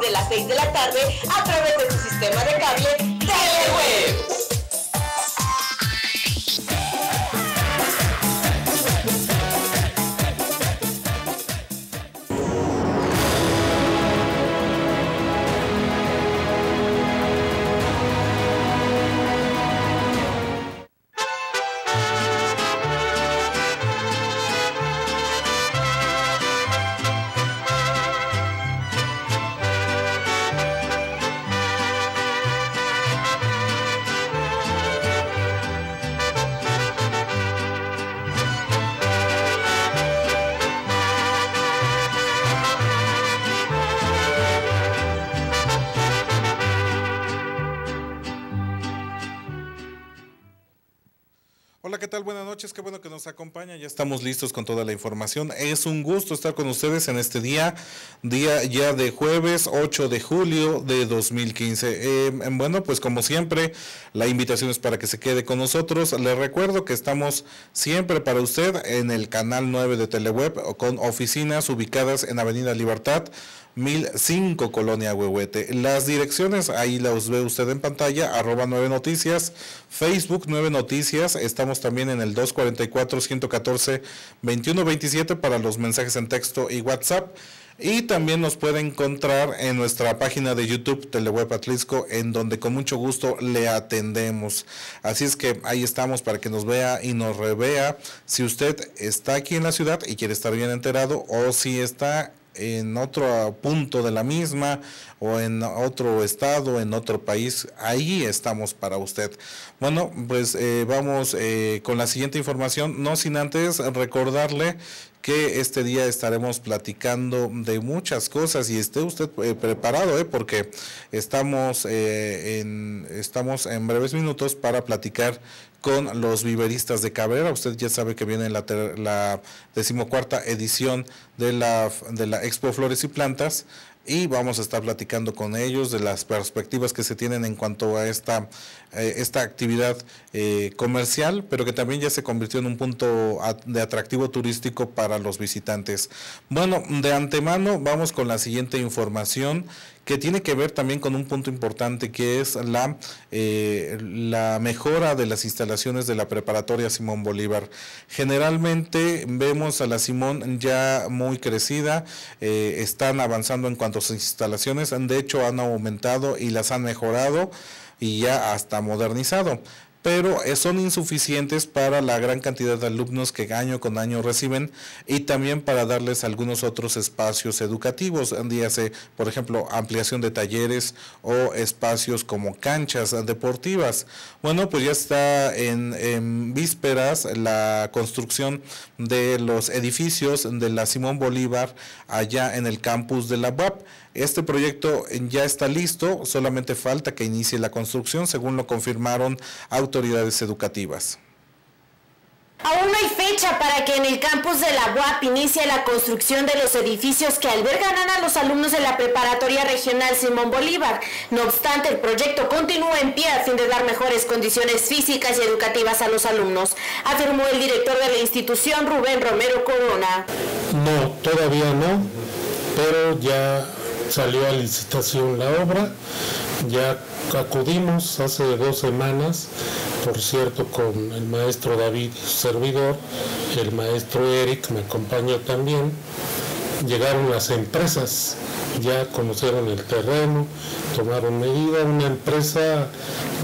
de las 6 de la tarde a través de tu sistema de cable Teleweb. Qué bueno que nos acompaña. Ya estamos listos con toda la información. Es un gusto estar con ustedes en este día, día ya de jueves 8 de julio de 2015. Eh, bueno, pues como siempre, la invitación es para que se quede con nosotros. Les recuerdo que estamos siempre para usted en el canal 9 de Teleweb con oficinas ubicadas en Avenida Libertad. 1005 Colonia Huehuete. Las direcciones ahí las ve usted en pantalla, arroba 9 noticias, Facebook 9 noticias, estamos también en el 244-114-2127 para los mensajes en texto y WhatsApp. Y también nos puede encontrar en nuestra página de YouTube Teleweb Atlisco, en donde con mucho gusto le atendemos. Así es que ahí estamos para que nos vea y nos revea si usted está aquí en la ciudad y quiere estar bien enterado o si está en otro punto de la misma o en otro estado, en otro país, ahí estamos para usted. Bueno, pues eh, vamos eh, con la siguiente información, no sin antes recordarle que este día estaremos platicando de muchas cosas y esté usted eh, preparado, eh, porque estamos, en, estamos en breves minutos para platicar con los viveristas de Cabrera. Usted ya sabe que viene la, la decimocuarta edición de la, de la Expo Flores y Plantas y vamos a estar platicando con ellos de las perspectivas que se tienen en cuanto a esta, eh, esta actividad eh, comercial, pero que también ya se convirtió en un punto de atractivo turístico para los visitantes. Bueno, de antemano vamos con la siguiente información que tiene que ver también con un punto importante que es la, eh, la mejora de las instalaciones de la preparatoria Simón Bolívar. Generalmente vemos a la Simón ya muy crecida, están avanzando en cuanto a sus instalaciones, de hecho han aumentado y las han mejorado y ya hasta modernizado pero eh, son insuficientes para la gran cantidad de alumnos que año con año reciben y también para darles algunos otros espacios educativos, dígase, por ejemplo, ampliación de talleres o espacios como canchas deportivas. Bueno, pues ya está en, en vísperas la construcción de los edificios de la Simón Bolívar allá en el campus de la UAP. Este proyecto ya está listo, solamente falta que inicie la construcción, según lo confirmaron autoridades educativas. Aún no hay fecha para que en el campus de la UAP inicie la construcción de los edificios que albergarán a los alumnos de la Preparatoria Regional Simón Bolívar. No obstante, el proyecto continúa en pie a fin de dar mejores condiciones físicas y educativas a los alumnos, afirmó el director de la institución, Rubén Romero Corona. No, todavía no, pero ya salió a licitación la obra, ya acudimos hace dos semanas, por cierto, con el maestro David, servidor, el maestro Eric me acompañó también, llegaron las empresas, ya conocieron el terreno, tomaron medida, una empresa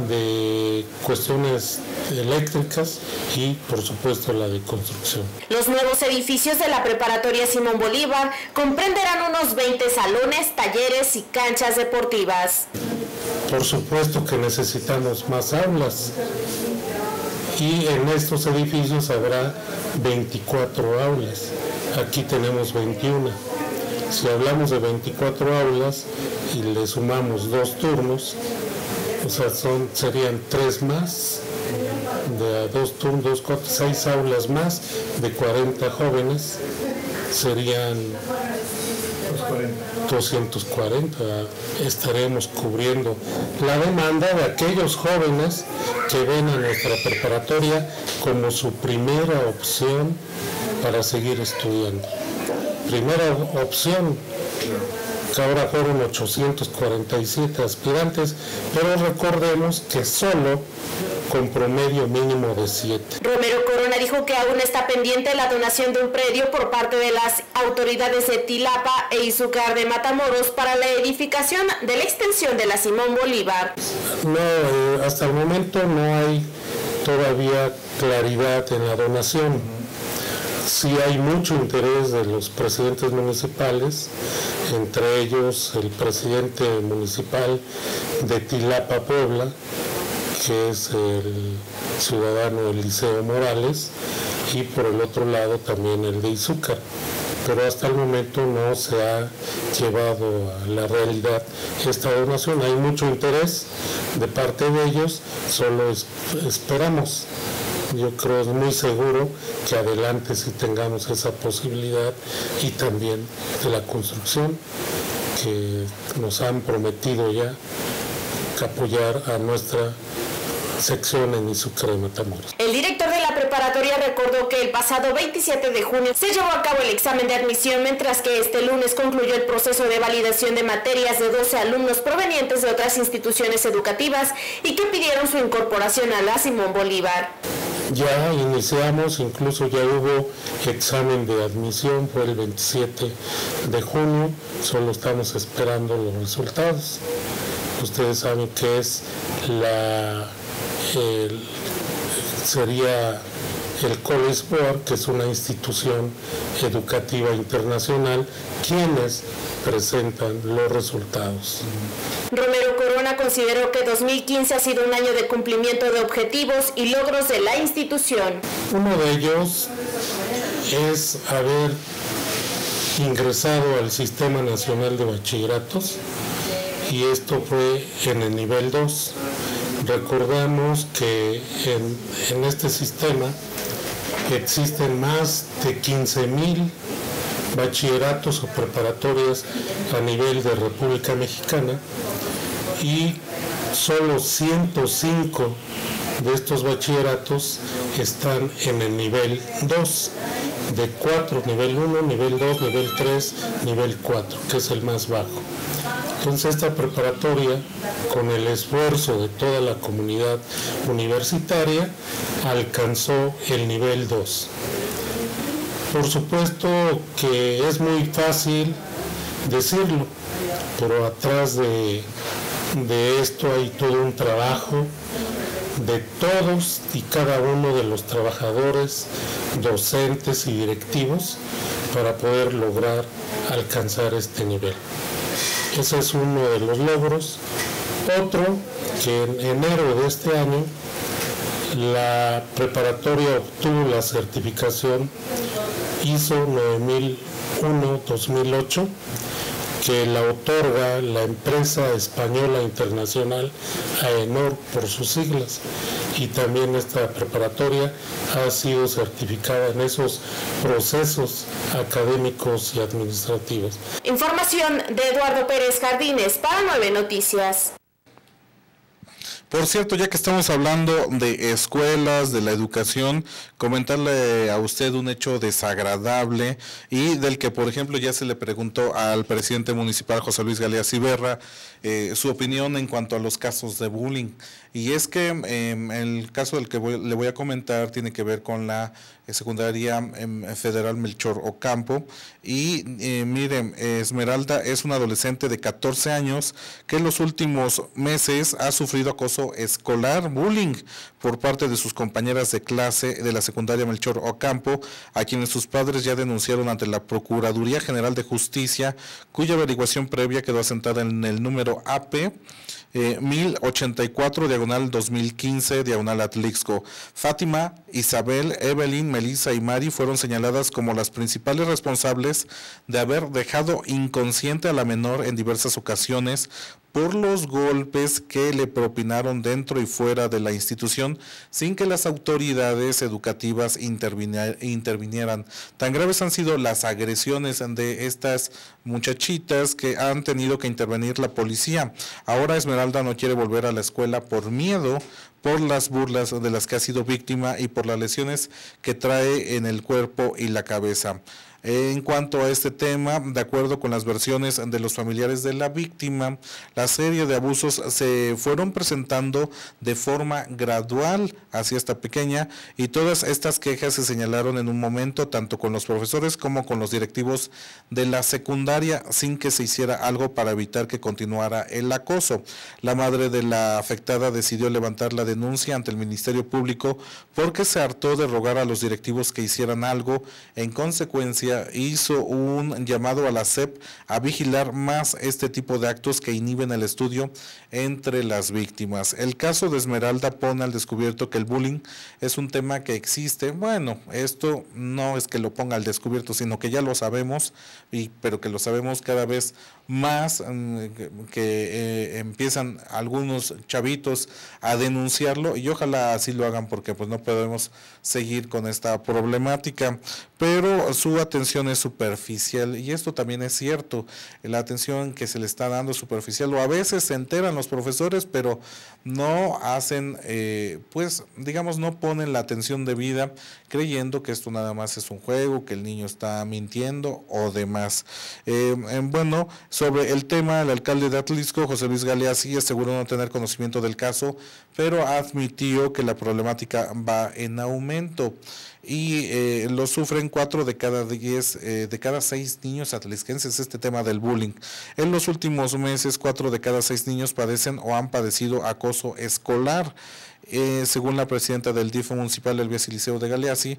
de cuestiones eléctricas y por supuesto la de construcción. Los nuevos edificios de la Preparatoria Simón Bolívar comprenderán unos 20 salones, talleres y canchas deportivas. Por supuesto que necesitamos más aulas y en estos edificios habrá 24 aulas. Aquí tenemos 21. Si hablamos de 24 aulas y le sumamos dos turnos, o sea, son, serían tres más de dos turnos, seis aulas más de 40 jóvenes serían 240. Estaremos cubriendo la demanda de aquellos jóvenes que ven a nuestra preparatoria como su primera opción para seguir estudiando. Primera opción, que ahora fueron 847 aspirantes, pero recordemos que solo con promedio mínimo de 7. Romero Corona dijo que aún está pendiente la donación de un predio por parte de las autoridades de Tilapa e Izúcar de Matamoros para la edificación de la extensión de la Simón Bolívar. No, eh, hasta el momento no hay todavía claridad en la donación. Sí hay mucho interés de los presidentes municipales, entre ellos el presidente municipal de Tilapa, Puebla, que es el ciudadano Eliseo Morales, y por el otro lado también el de Izúcar. Pero hasta el momento no se ha llevado a la realidad esta donación. Hay mucho interés de parte de ellos, solo esperamos. Yo creo es muy seguro que adelante sí tengamos esa posibilidad y también de la construcción que nos han prometido ya apoyar a nuestra sección en Izúcar de Matamoros. El director de la preparatoria recordó que el pasado 27 de junio se llevó a cabo el examen de admisión, mientras que este lunes concluyó el proceso de validación de materias de 12 alumnos provenientes de otras instituciones educativas y que pidieron su incorporación a la Simón Bolívar. Ya iniciamos, incluso ya hubo examen de admisión, fue el 27 de junio, solo estamos esperando los resultados. Ustedes saben que es la el, sería el College Board, que es una institución educativa internacional, quienes presentan los resultados. Romero Corona consideró que 2015 ha sido un año de cumplimiento de objetivos y logros de la institución. Uno de ellos es haber ingresado al Sistema Nacional de Bachilleratos y esto fue en el nivel 2 Recordemos que en, este sistema existen más de 15.000 bachilleratos o preparatorias a nivel de República Mexicana y solo 105 de estos bachilleratos están en el nivel 2, de 4, nivel 1, nivel 2, nivel 3, nivel 4, que es el más bajo. Entonces esta preparatoria, con el esfuerzo de toda la comunidad universitaria, alcanzó el nivel 2. Por supuesto que es muy fácil decirlo, pero atrás de, de esto hay todo un trabajo de todos y cada uno de los trabajadores, docentes y directivos para poder lograr alcanzar este nivel. Ese es uno de los logros. Otro, que en enero de este año la preparatoria obtuvo la certificación ISO 9001-2008 que la otorga la empresa española internacional AENOR por sus siglas y también esta preparatoria ha sido certificada en esos procesos académicos y administrativos. Información de Eduardo Pérez Jardines para Nueve Noticias. Por cierto, ya que estamos hablando de escuelas, de la educación, comentarle a usted un hecho desagradable y del que, por ejemplo, ya se le preguntó al presidente municipal José Luis Galeas Iberra eh, su opinión en cuanto a los casos de bullying. Y es que em, el caso del que le voy a comentar tiene que ver con la secundaria federal Melchor Ocampo. Y eh, miren, Esmeralda es una adolescente de 14 años que en los últimos meses ha sufrido acoso escolar, bullying, por parte de sus compañeras de clase de la secundaria Melchor Ocampo, a quienes sus padres ya denunciaron ante la Procuraduría General de Justicia, cuya averiguación previa quedó asentada en el número AP 1084, eh, diagonal 2015, diagonal Atlixco. Fátima, Isabel, Evelyn, Melissa y Mari fueron señaladas como las principales responsables de haber dejado inconsciente a la menor en diversas ocasiones por los golpes que le propinaron dentro y fuera de la institución sin que las autoridades educativas intervinieran. Tan graves han sido las agresiones de estas muchachitas que han tenido que intervenir la policía. Ahora Esmeralda no quiere volver a la escuela por miedo por las burlas de las que ha sido víctima y por las lesiones que trae en el cuerpo y la cabeza. En cuanto a este tema, de acuerdo con las versiones de los familiares de la víctima, la serie de abusos se fueron presentando de forma gradual hacia esta pequeña y todas estas quejas se señalaron en un momento tanto con los profesores como con los directivos de la secundaria sin que se hiciera algo para evitar que continuara el acoso. La madre de la afectada decidió levantar la denuncia ante el Ministerio Público porque se hartó de rogar a los directivos que hicieran algo. En consecuencia, hizo un llamado a la SEP a vigilar más este tipo de actos que inhiben el estudio entre las víctimas. El caso de Esmeralda pone al descubierto que el bullying es un tema que existe. Bueno, esto no es que lo ponga al descubierto, sino que ya lo sabemos, y, pero que lo sabemos cada vez más mm, que eh, empiezan algunos chavitos a denunciarlo y ojalá así lo hagan porque pues no podemos seguir con esta problemática pero su atención es superficial y esto también es cierto la atención que se le está dando es superficial o a veces se enteran los profesores pero no hacen eh, pues digamos no ponen la atención debida creyendo que esto nada más es un juego que el niño está mintiendo o demás. Eh, bueno sobre el tema, el alcalde de Atlisco, José Luis Galea, sí aseguró no tener conocimiento del caso, pero admitió que la problemática va en aumento y eh, lo sufren cuatro de cada diez, eh, de cada seis niños atlisquenses, este tema del bullying. En los últimos meses, cuatro de cada seis niños padecen o han padecido acoso escolar. Eh, según la presidenta del DIF municipal, Elvia Siliceo de Galeazzi,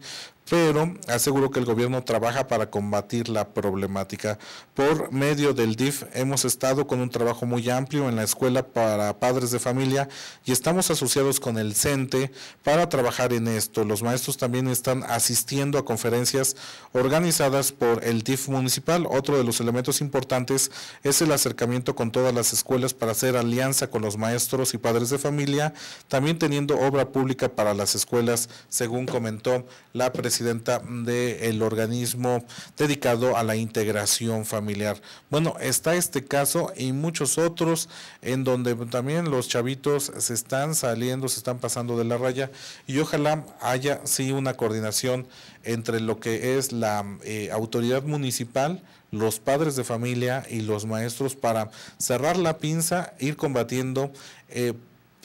pero aseguró que el gobierno trabaja para combatir la problemática. Por medio del DIF hemos estado con un trabajo muy amplio en la escuela para padres de familia y estamos asociados con el CENTE para trabajar en esto. Los maestros también están asistiendo a conferencias organizadas por el DIF municipal. Otro de los elementos importantes es el acercamiento con todas las escuelas para hacer alianza con los maestros y padres de familia, también teniendo obra pública para las escuelas, según comentó la presidenta presidenta del organismo dedicado a la integración familiar. Bueno, está este caso y muchos otros en donde también los chavitos se están saliendo, se están pasando de la raya y ojalá haya sí una coordinación entre lo que es la eh, autoridad municipal, los padres de familia y los maestros para cerrar la pinza, ir combatiendo. Eh,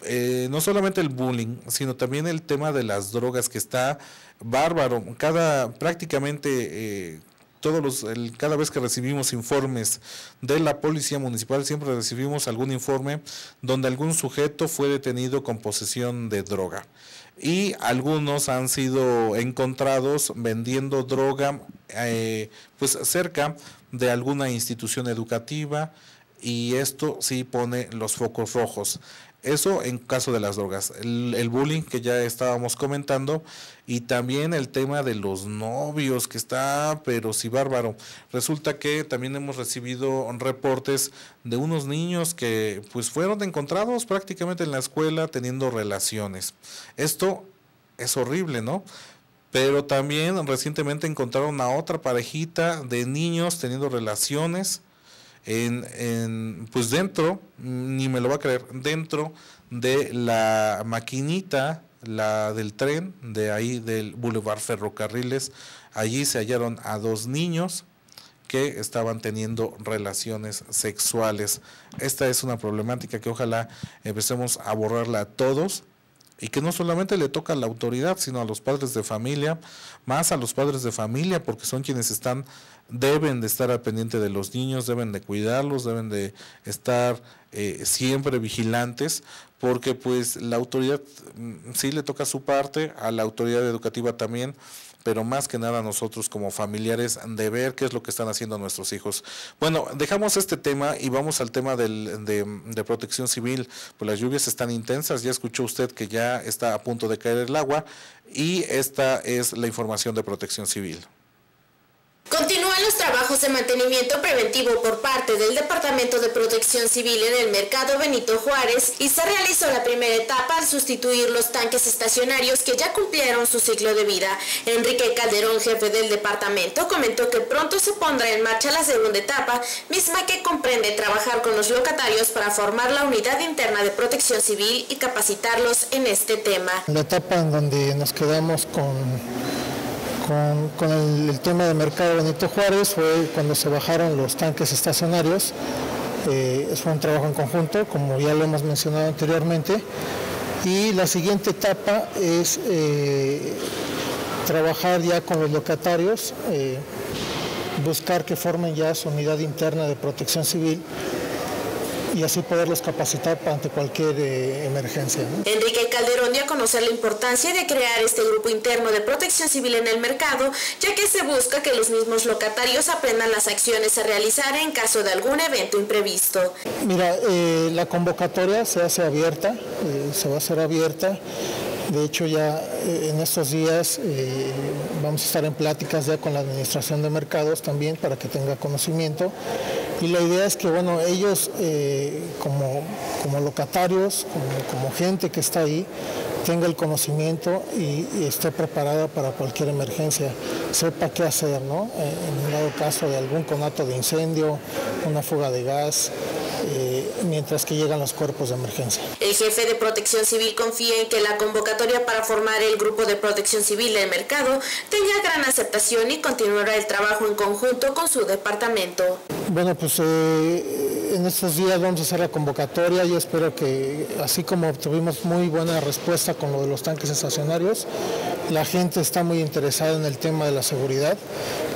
eh, no solamente el bullying, sino también el tema de las drogas que está bárbaro. Cada prácticamente eh, todos los, cada vez que recibimos informes de la policía municipal siempre recibimos algún informe donde algún sujeto fue detenido con posesión de droga y algunos han sido encontrados vendiendo droga eh, pues cerca de alguna institución educativa y esto sí pone los focos rojos. Eso en caso de las drogas. El, bullying que ya estábamos comentando y también el tema de los novios que está, pero sí bárbaro. Resulta que también hemos recibido reportes de unos niños que pues fueron encontrados prácticamente en la escuela teniendo relaciones. Esto es horrible, ¿no? Pero también recientemente encontraron a otra parejita de niños teniendo relaciones en, en, pues dentro, ni me lo va a creer, dentro de la maquinita, la del tren, de ahí del Boulevard Ferrocarriles, allí se hallaron a dos niños que estaban teniendo relaciones sexuales. Esta es una problemática que ojalá empecemos a borrarla a todos y que no solamente le toca a la autoridad, sino a los padres de familia, más a los padres de familia, porque son quienes están, deben de estar al pendiente de los niños, deben de cuidarlos, deben de estar eh, siempre vigilantes, porque pues la autoridad mm, sí le toca su parte, a la autoridad educativa también, pero más que nada nosotros como familiares de ver qué es lo que están haciendo nuestros hijos. Bueno, dejamos este tema y vamos al tema del, de, de, protección civil. Pues las lluvias están intensas, ya escuchó usted que ya está a punto de caer el agua y esta es la información de protección civil. Continúan los trabajos de mantenimiento preventivo por parte del Departamento de Protección Civil en el mercado Benito Juárez y se realizó la primera etapa al sustituir los tanques estacionarios que ya cumplieron su ciclo de vida. Enrique Calderón, jefe del departamento, comentó que pronto se pondrá en marcha la segunda etapa, misma que comprende trabajar con los locatarios para formar la unidad interna de protección civil y capacitarlos en este tema. La etapa en donde nos quedamos con con, el, tema del mercado Benito Juárez fue cuando se bajaron los tanques estacionarios. Eh, fue un trabajo en conjunto, como ya lo hemos mencionado anteriormente. Y la siguiente etapa es eh, trabajar ya con los locatarios, eh, buscar que formen ya su unidad interna de protección civil y así poderlos capacitar ante cualquier eh, emergencia. Enrique Calderón dio a conocer la importancia de crear este grupo interno de protección civil en el mercado, ya que se busca que los mismos locatarios aprendan las acciones a realizar en caso de algún evento imprevisto. Mira, eh, la convocatoria se hace abierta, eh, se va a hacer abierta. De hecho, ya en estos días vamos a estar en pláticas ya con la Administración de Mercados también para que tenga conocimiento y la idea es que bueno, ellos eh, como, como, locatarios, como, gente que está ahí, tenga el conocimiento y, esté preparada para cualquier emergencia, sepa qué hacer, ¿no? Eh, en dado caso de algún conato de incendio, una fuga de gas, eh, mientras que llegan los cuerpos de emergencia. El jefe de Protección Civil confía en que la convocatoria para formar el grupo de Protección Civil del mercado tenga gran aceptación y continuará el trabajo en conjunto con su departamento. Bueno, pues eh, en estos días vamos a hacer la convocatoria y espero que así como tuvimos muy buena respuesta con lo de los tanques estacionarios, la gente está muy interesada en el tema de la seguridad.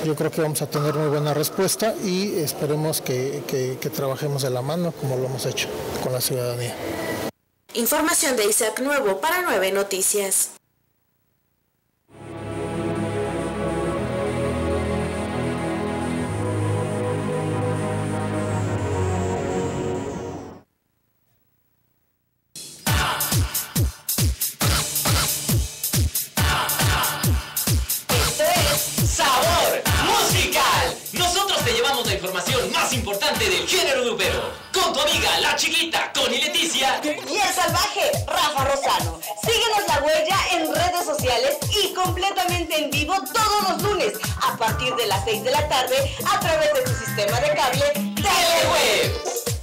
Yo creo que vamos a tener muy buena respuesta y esperemos que, que trabajemos de la mano como lo hemos hecho con la ciudadanía. Información de Isaac Nuevo para Nueve Noticias. Del género grupero. Con tu amiga, la chiquita, Connie Leticia. Y el salvaje, Rafa Rosano. Síguenos la huella en redes sociales y completamente en vivo todos los lunes a partir de las 6 de la tarde a través de tu sistema de cable Teleweb.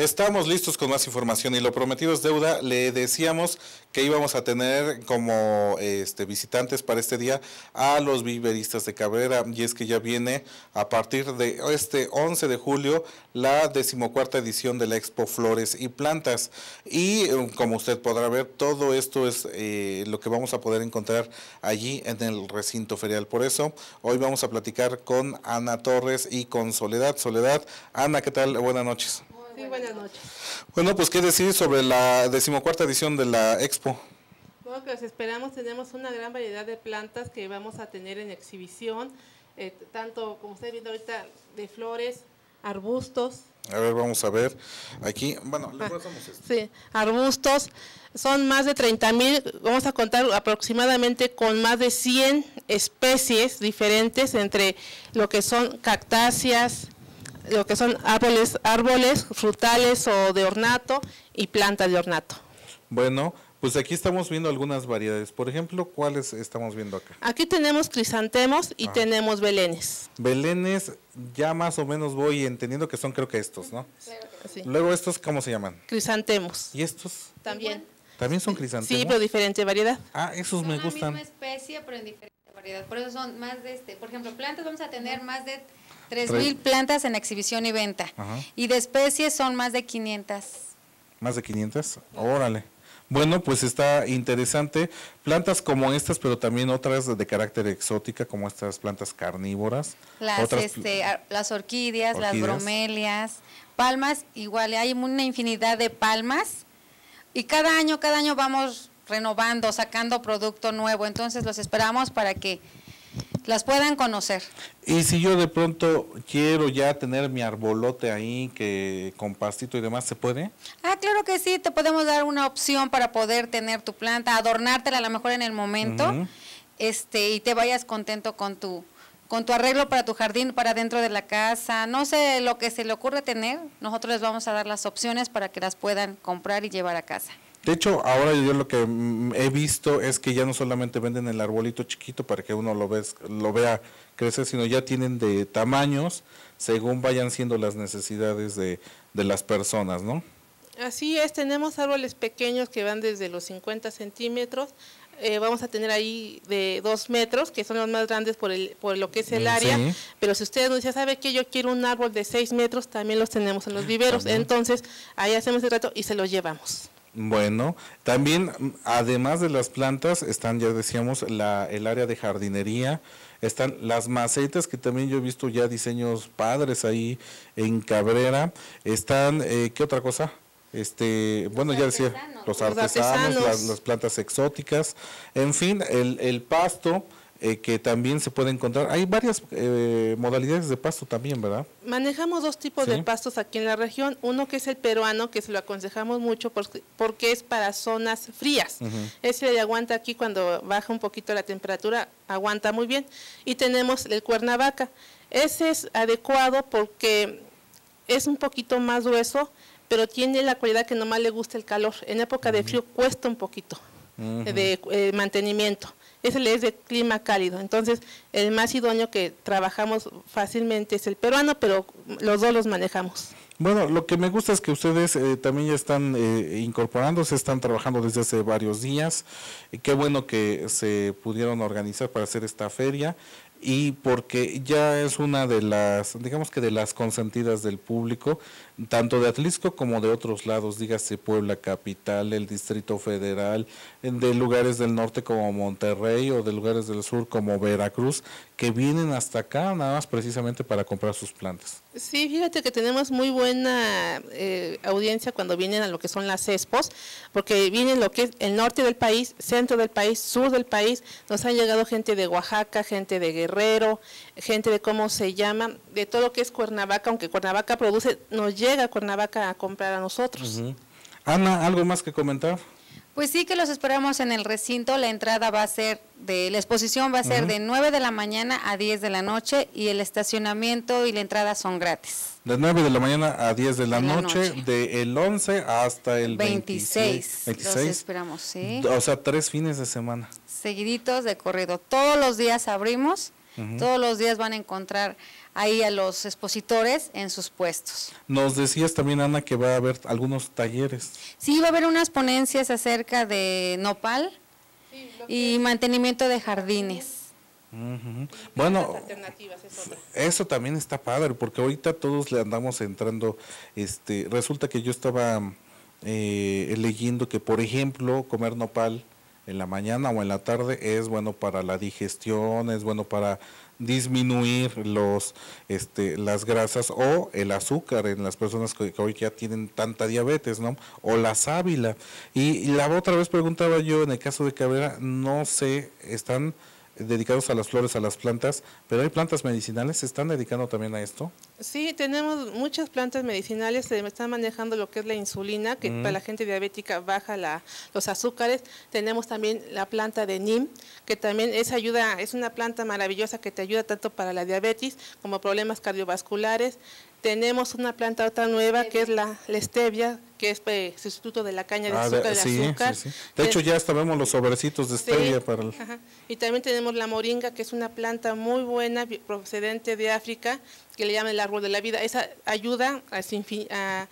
Estamos listos con más información y lo prometido es deuda. Le decíamos que íbamos a tener como este, visitantes para este día a los viveristas de Cabrera y es que ya viene a partir de este 11 de julio la decimocuarta edición de la Expo Flores y Plantas y um, como usted podrá ver todo esto es eh, lo que vamos a poder encontrar allí en el recinto ferial. Por eso hoy vamos a platicar con Ana Torres y con Soledad. Soledad, Ana, ¿qué tal? Buenas noches buenas noches. Bueno, pues qué decir sobre la decimocuarta edición de la Expo. Bueno, que esperamos, tenemos una gran variedad de plantas que vamos a tener en exhibición, eh, tanto como ustedes viendo ahorita de flores, arbustos. A ver, vamos a ver. Aquí, bueno, les esto. Sí, arbustos. Son más de 30 mil, vamos a contar aproximadamente con más de 100 especies diferentes entre lo que son cactáceas, lo que son árboles, árboles frutales o de ornato y plantas de ornato. Bueno, pues aquí estamos viendo algunas variedades. Por ejemplo, ¿cuáles estamos viendo acá? Aquí tenemos crisantemos y tenemos belenes. Belenes, ya más o menos voy entendiendo que son creo que estos, ¿no? Sí. Luego estos, ¿cómo se llaman? Crisantemos. ¿Y estos? También. ¿También son crisantemos? Sí, pero diferente variedad. Ah, esos me gustan. La misma especie, pero en diferente variedad. Por eso son más de este. Por ejemplo, plantas vamos a tener más de 3.000 plantas en exhibición y venta. Y de especies son más de 500. ¿Más de 500? Órale. Bueno, pues está interesante. Plantas como estas, pero también otras de carácter exótica, como estas plantas carnívoras. Las, este, las orquídeas, las bromelias, palmas, igual hay una infinidad de palmas. Y cada año, cada año vamos renovando, sacando producto nuevo. Entonces los esperamos para que las puedan conocer. Y si yo de pronto quiero ya tener mi arbolote ahí, que con pastito y demás, ¿se puede? Ah, claro que sí, te podemos dar una opción para poder tener tu planta, adornártela a lo mejor en el momento, este, y te vayas contento con tu, con tu arreglo para tu jardín, para dentro de la casa, no sé lo que se le ocurre tener, nosotros les vamos a dar las opciones para que las puedan comprar y llevar a casa. De hecho, ahora yo lo que he visto es que ya no solamente venden el arbolito chiquito para que uno lo, ves, lo vea crecer, sino ya tienen de tamaños según vayan siendo las necesidades de, de las personas, ¿no? Así es, tenemos árboles pequeños que van desde los 50 centímetros eh, vamos a tener ahí de dos metros, que son los más grandes por, el, por lo que es el mm, área, pero si ustedes nos dicen, ¿sabe que yo quiero un árbol de seis metros? También los tenemos en los viveros, entonces ahí hacemos el trato y se los llevamos. Bueno, también además de las plantas están, ya decíamos, la, el área de jardinería, están las macetas que también yo he visto ya diseños padres ahí en Cabrera, están, eh, ¿qué otra cosa? Este, bueno, ya decía, los artesanos, Las, plantas exóticas, en fin, el, el pasto, eh, que también se puede encontrar. Hay varias eh, modalidades de pasto también, ¿verdad? Manejamos dos tipos de pastos aquí en la región. Uno que es el peruano, que se lo aconsejamos mucho porque, porque es para zonas frías. Ese le aguanta aquí cuando baja un poquito la temperatura, aguanta muy bien. Y tenemos el cuernavaca. Ese es adecuado porque es un poquito más grueso, pero tiene la cualidad que nomás le gusta el calor. En época de frío cuesta un poquito de eh, mantenimiento ese es de clima cálido. Entonces, el más idóneo que trabajamos fácilmente es el peruano, pero los dos los manejamos. Bueno, lo que me gusta es que ustedes eh, también ya están eh, incorporándose, están trabajando desde hace varios días. Y qué bueno que se pudieron organizar para hacer esta feria y porque ya es una de las, digamos que de las consentidas del público, tanto de Atlisco como de otros lados, dígase Puebla Capital, el Distrito Federal, de lugares del norte como Monterrey o de lugares del sur como Veracruz, que vienen hasta acá nada más precisamente para comprar sus plantas. Sí, fíjate que tenemos muy buena eh, audiencia cuando vienen a lo que son las expos, porque vienen lo que es el norte del país, centro del país, sur del país, nos han llegado gente de Oaxaca, gente de Guerrero, gente de cómo se llama, de todo lo que es Cuernavaca, aunque Cuernavaca produce, nos llega a Cuernavaca a comprar a nosotros. Ana, ¿algo más que comentar? Pues sí que los esperamos en el recinto, la entrada va a ser de, la exposición va a ser de 9 de la mañana a 10 de la noche y el estacionamiento y la entrada son gratis. De 9 de la mañana a 10 de la, noche, del 11 hasta el 26. 26. Los esperamos, sí. O sea, tres fines de semana. Seguiditos de corrido. Todos los días abrimos, todos los días van a encontrar ahí a los expositores en sus puestos. Nos decías también, Ana, que va a haber algunos talleres. Sí, va a haber unas ponencias acerca de nopal y mantenimiento de jardines. Bueno, eso también está padre, porque ahorita todos le andamos entrando, este, resulta que yo estaba eh, leyendo que, por ejemplo, comer nopal en la mañana o en la tarde es bueno para la digestión, es bueno para disminuir los este las grasas o el azúcar en las personas que, hoy ya tienen tanta diabetes, ¿no? O la sábila. Y, la otra vez preguntaba yo en el caso de Cabrera, no sé, están dedicados a las flores, a las plantas, pero hay plantas medicinales, ¿se están dedicando también a esto? Sí, tenemos muchas plantas medicinales, se están manejando lo que es la insulina, que para la gente diabética baja la, los azúcares. Tenemos también la planta de NIM, que también es ayuda, es una planta maravillosa que te ayuda tanto para la diabetes como problemas cardiovasculares. Tenemos una planta otra nueva que es la, la stevia, que es pues, sustituto de la caña de ah, azúcar. De, azúcar. de hecho, ya hasta vemos los sobrecitos de stevia para el... Y también tenemos la moringa, que es una planta muy buena procedente de África, que le llaman el árbol de la vida. Esa ayuda a, a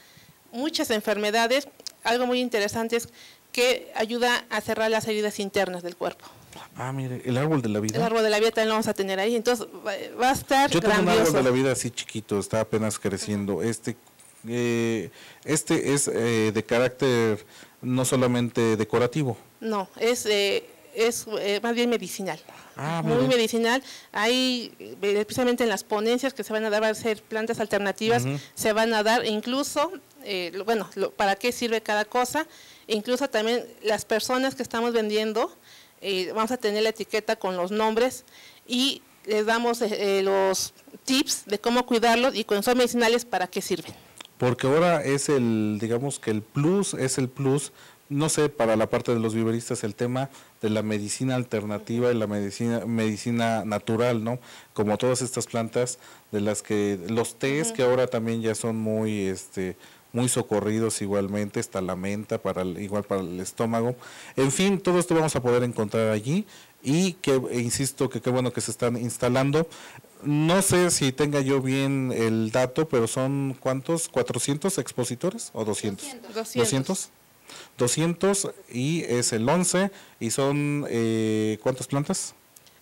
muchas enfermedades. Algo muy interesante es que ayuda a cerrar las heridas internas del cuerpo. Ah, mire, el árbol de la vida. El árbol de la vida también lo vamos a tener ahí, entonces va a estar Yo tengo un árbol de la vida así chiquito, está apenas creciendo. Este, eh, este es eh, de carácter no solamente decorativo. No, es, eh, es más bien medicinal. Ah, muy medicinal. Hay, precisamente en las ponencias que se van a dar, a ser plantas alternativas, se van a dar incluso, bueno, para qué sirve cada cosa, incluso también las personas que estamos vendiendo, vamos a tener la etiqueta con los nombres y les damos eh, los tips de cómo cuidarlos y cuando son medicinales para qué sirven. Porque ahora es el, digamos que el plus, es el plus, no sé, para la parte de los viveristas, el tema de la medicina alternativa y la medicina, medicina natural, ¿no? Como todas estas plantas de las que, los tés que ahora también ya son muy, este, muy socorridos igualmente, está la menta para igual para el estómago. En fin, todo esto vamos a poder encontrar allí y que e insisto que qué bueno que se están instalando. No sé si tenga yo bien el dato, pero son cuántos, 400 expositores o 200? 200. 200, y es el 11 y son eh, ¿cuántas plantas?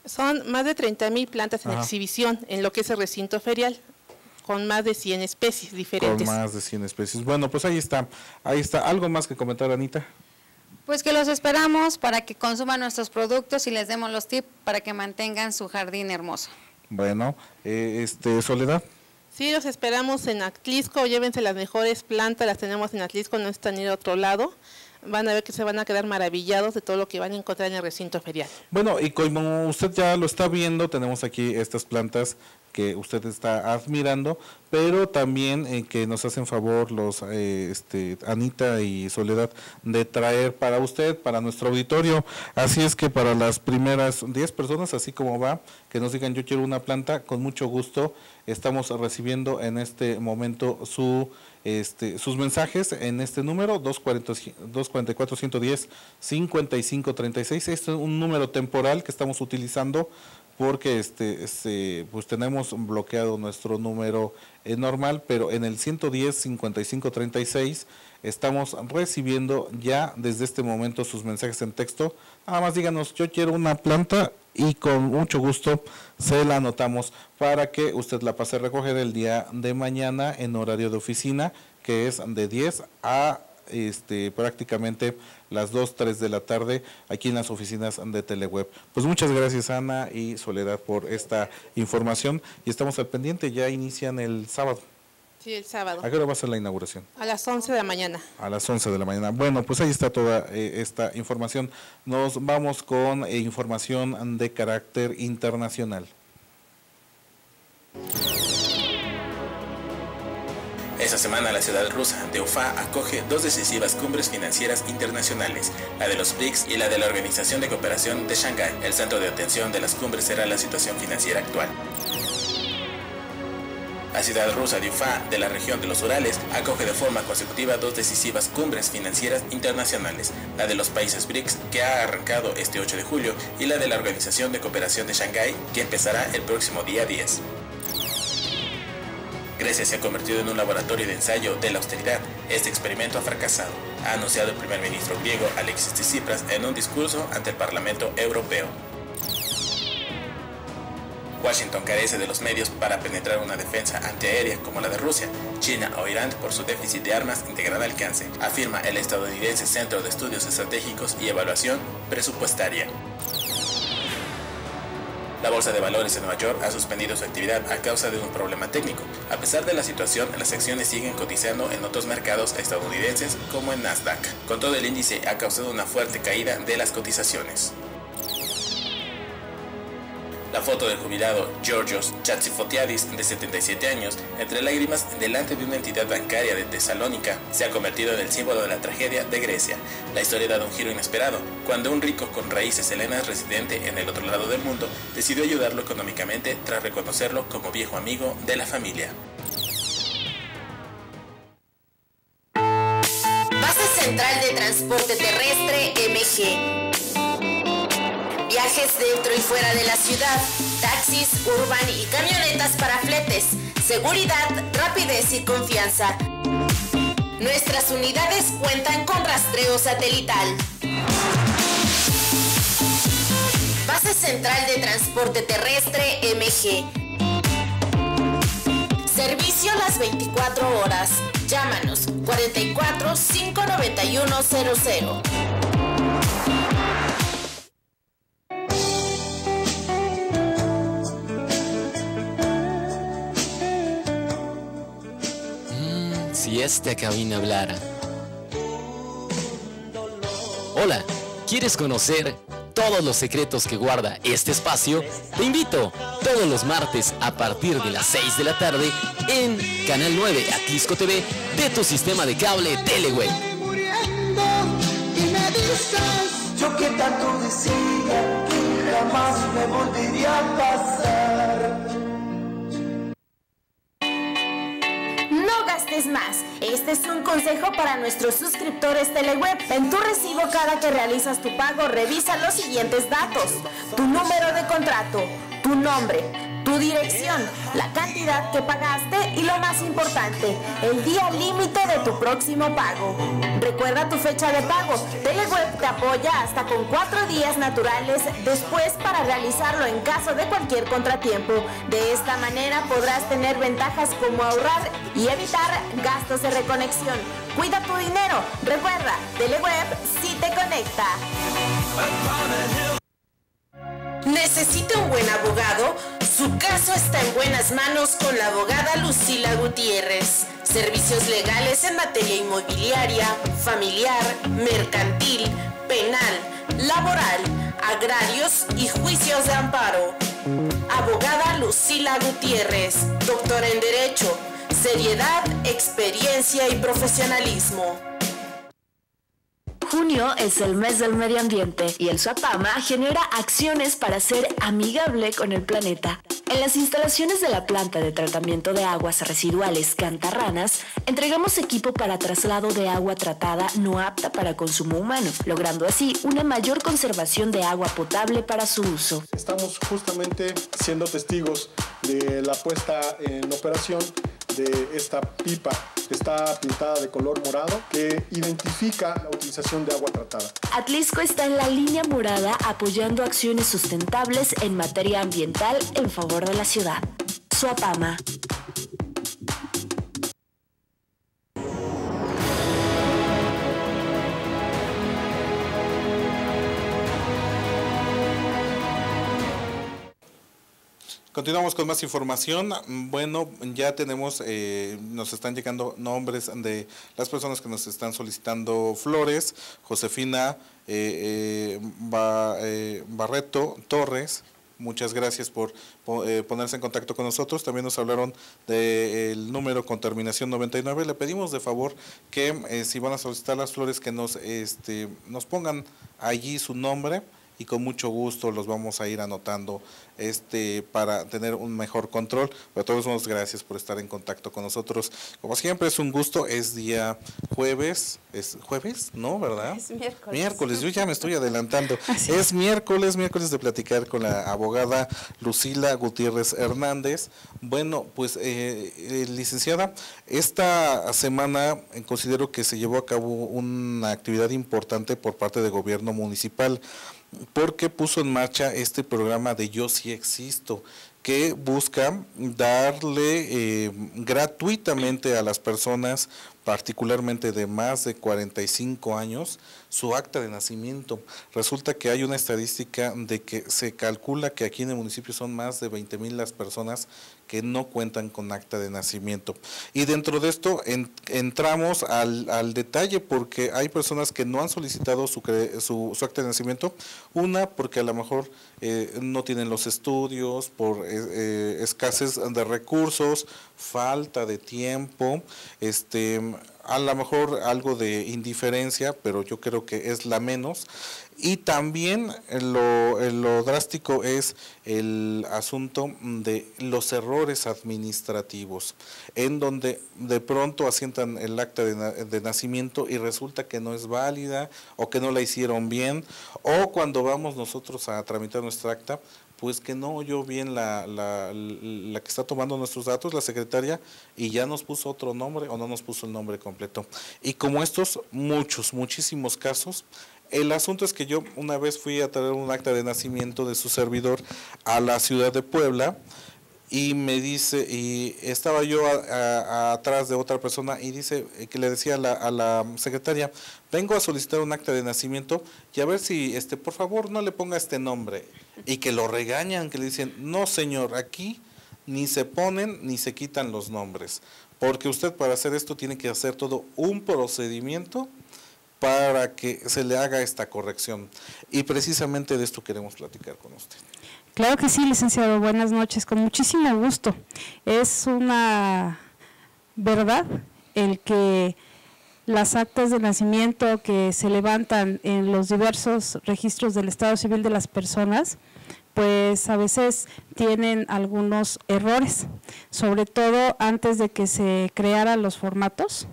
Son más de 30 mil plantas en exhibición en lo que es el recinto ferial con más de 100 especies diferentes. Con más de 100 especies. Bueno, pues ahí está. Ahí está. ¿Algo más que comentar, Anita? Pues que los esperamos para que consuman nuestros productos y les demos los tips para que mantengan su jardín hermoso. Bueno, eh, este Soledad. Sí, los esperamos en Atlisco, llévense las mejores plantas, las tenemos en Atlisco, no están a otro lado. Van a ver que se van a quedar maravillados de todo lo que van a encontrar en el recinto ferial. Bueno, y como usted ya lo está viendo, tenemos aquí estas plantas que usted está admirando, pero también eh, que nos hacen favor los eh, este, Anita y Soledad de traer para usted, para nuestro auditorio. Así es que para las primeras 10 personas, así como va, que nos digan yo quiero una planta, con mucho gusto estamos recibiendo en este momento su este, sus mensajes en este número 244-110-5536. Este es un número temporal que estamos utilizando porque este, este, pues tenemos bloqueado nuestro número eh, normal, pero en el 110 55 36 estamos recibiendo ya desde este momento sus mensajes en texto. Nada más díganos, yo quiero una planta y con mucho gusto se la anotamos para que usted la pase a recoger el día de mañana en horario de oficina, que es de 10 a este, prácticamente las 2, 3 de la tarde aquí en las oficinas de Teleweb. Pues muchas gracias Ana y Soledad por esta información y estamos al pendiente, ya inician el sábado. Sí, el sábado. ¿A qué hora va a ser la inauguración? A las 11 de la mañana. A las 11 de la mañana. Bueno, pues ahí está toda eh, esta información. Nos vamos con eh, información de carácter internacional. Esta semana la ciudad rusa de Ufa acoge dos decisivas cumbres financieras internacionales, la de los BRICS y la de la Organización de Cooperación de Shanghái. El centro de atención de las cumbres será la situación financiera actual. La ciudad rusa de Ufa, de la región de los Urales, acoge de forma consecutiva dos decisivas cumbres financieras internacionales, la de los países BRICS, que ha arrancado este 8 de julio, y la de la Organización de Cooperación de Shanghái, que empezará el próximo día 10. Grecia se ha convertido en un laboratorio de ensayo de la austeridad. Este experimento ha fracasado, ha anunciado el primer ministro griego Alexis Tsipras en un discurso ante el Parlamento Europeo. Washington carece de los medios para penetrar una defensa antiaérea como la de Rusia, China o Irán por su déficit de armas de gran alcance, afirma el estadounidense Centro de Estudios Estratégicos y Evaluación Presupuestaria. La Bolsa de Valores de Nueva York ha suspendido su actividad a causa de un problema técnico. A pesar de la situación, las acciones siguen cotizando en otros mercados estadounidenses como en Nasdaq. Con todo el índice ha causado una fuerte caída de las cotizaciones. La foto del jubilado Georgios Chatsifotiadis, de 77 años, entre lágrimas delante de una entidad bancaria de Tesalónica, se ha convertido en el símbolo de la tragedia de Grecia. La historia dado un giro inesperado, cuando un rico con raíces helenas residente en el otro lado del mundo decidió ayudarlo económicamente tras reconocerlo como viejo amigo de la familia. Base Central de Transporte Terrestre MG dentro y fuera de la ciudad, taxis, urban y camionetas para fletes, seguridad, rapidez y confianza. Nuestras unidades cuentan con rastreo satelital. Base Central de Transporte Terrestre MG. Servicio las 24 horas. Llámanos 44 591 00. Esta cabina hablara. Hola, ¿quieres conocer todos los secretos que guarda este espacio, te invito todos los martes a partir de las 6 de la tarde en Canal 9 Atlisco TV de tu sistema de cable Teleweb. Yo que tanto decía que jamás me volvería a pasar. Gastes más. Este es un consejo para nuestros suscriptores Teleweb. En tu recibo cada que realizas tu pago, revisa los siguientes datos. Tu número de contrato, tu nombre, tu dirección, la cantidad que pagaste y lo más importante, el día límite de tu próximo pago. Recuerda tu fecha de pago. Teleweb te apoya hasta con cuatro días naturales después para realizarlo en caso de cualquier contratiempo. De esta manera podrás tener ventajas como ahorrar y evitar gastos de reconexión. Cuida tu dinero. Recuerda, Teleweb sí te conecta. ¿Necesita un buen abogado? Su caso está en buenas manos con la abogada Lucila Gutiérrez. Servicios legales en materia inmobiliaria, familiar, mercantil, penal, laboral, agrarios y juicios de amparo. Abogada Lucila Gutiérrez, doctora en Derecho, seriedad, experiencia y profesionalismo. Junio es el mes del medio ambiente y el Suapama genera acciones para ser amigable con el planeta. En las instalaciones de la planta de tratamiento de aguas residuales Cantarranas, entregamos equipo para traslado de agua tratada no apta para consumo humano, logrando así una mayor conservación de agua potable para su uso. Estamos justamente siendo testigos de la puesta en operación de esta pipa está pintada de color morado que identifica la utilización de agua tratada. Atlisco está en la línea morada apoyando acciones sustentables en materia ambiental en favor de la ciudad. Suapama. Continuamos con más información. Bueno, ya tenemos, eh, nos están llegando nombres de las personas que nos están solicitando flores. Josefina eh, eh, eh, Barreto Torres, muchas gracias por po- ponerse en contacto con nosotros. También nos hablaron del número con terminación 99. Le pedimos de favor que si van a solicitar las flores que nos, este, nos pongan allí su nombre y con mucho gusto los vamos a ir anotando este para tener un mejor control. Pero a todos modos, gracias por estar en contacto con nosotros. Como siempre es un gusto, es día jueves, es jueves, ¿no? ¿Verdad? Es miércoles. Miércoles, yo ya me estoy adelantando. Es miércoles, miércoles de platicar con la abogada Lucila Gutiérrez Hernández. Bueno, pues eh, eh, licenciada, esta semana considero que se llevó a cabo una actividad importante por parte del gobierno municipal porque puso en marcha este programa de Yo sí existo, que busca darle eh, gratuitamente a las personas, particularmente de más de 45 años, su acta de nacimiento. Resulta que hay una estadística de que se calcula que aquí en el municipio son más de 20 mil las personas que no cuentan con acta de nacimiento. Y dentro de esto en- entramos al, al detalle porque hay personas que no han solicitado su, su, su acta de nacimiento. Una, porque a lo mejor eh, no tienen los estudios, por eh, eh, escasez de recursos, falta de tiempo, este, a lo mejor algo de indiferencia, pero yo creo que es la menos. Y también eh, lo, eh, lo drástico es el asunto de los errores administrativos, en donde de pronto asientan el acta de, de nacimiento y resulta que no es válida o que no la hicieron bien, o cuando vamos nosotros a tramitar nuestra acta, pues que no oyó bien la, la, la que está tomando nuestros datos, la secretaria, y ya nos puso otro nombre o no nos puso el nombre completo. Y como estos, muchos, muchísimos casos, el asunto es que yo una vez fui a traer un acta de nacimiento de su servidor a la ciudad de Puebla y me dice, y estaba yo a- atrás de otra persona y dice eh, que le decía a la, a la secretaria, vengo a solicitar un acta de nacimiento y a ver si, este, por favor, no le ponga este nombre. Y que lo regañan, que le dicen, no señor, aquí ni se ponen ni se quitan los nombres, porque usted para hacer esto tiene que hacer todo un procedimiento para que se le haga esta corrección. Y precisamente de esto queremos platicar con usted. Claro que sí, licenciado. Buenas noches, con muchísimo gusto. Es una verdad el que las actas de nacimiento que se levantan en los diversos registros del Estado Civil de las personas, pues a veces tienen algunos errores, sobre todo antes de que se crearan los formatos,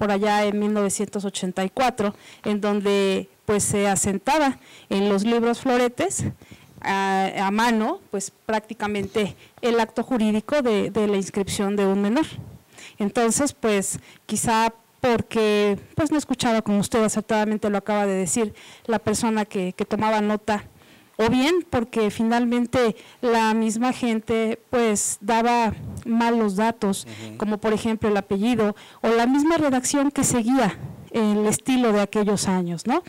por allá en 1984, en donde pues se asentaba en los libros floretes a, mano, pues prácticamente el acto jurídico de, la inscripción de un menor. Entonces, pues quizá porque pues no escuchaba como usted acertadamente lo acaba de decir, la persona que, tomaba nota, o bien porque finalmente la misma gente pues daba malos datos, como por ejemplo el apellido, o la misma redacción que seguía el estilo de aquellos años, ¿no?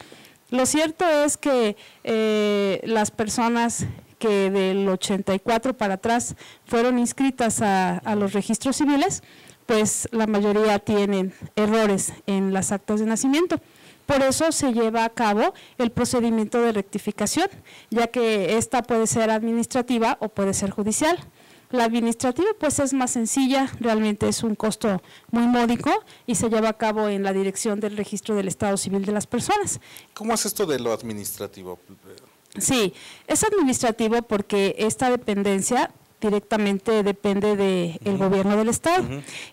Lo cierto es que eh, las personas que del 84 para atrás fueron inscritas a, los registros civiles, pues la mayoría tienen errores en las actas de nacimiento. Por eso se lleva a cabo el procedimiento de rectificación, ya que esta puede ser administrativa o puede ser judicial. La administrativa pues es más sencilla, realmente es un costo muy módico y se lleva a cabo en la dirección del registro del Estado Civil de las personas. ¿Cómo es esto de lo administrativo? Sí, es administrativo porque esta dependencia directamente depende del gobierno del estado.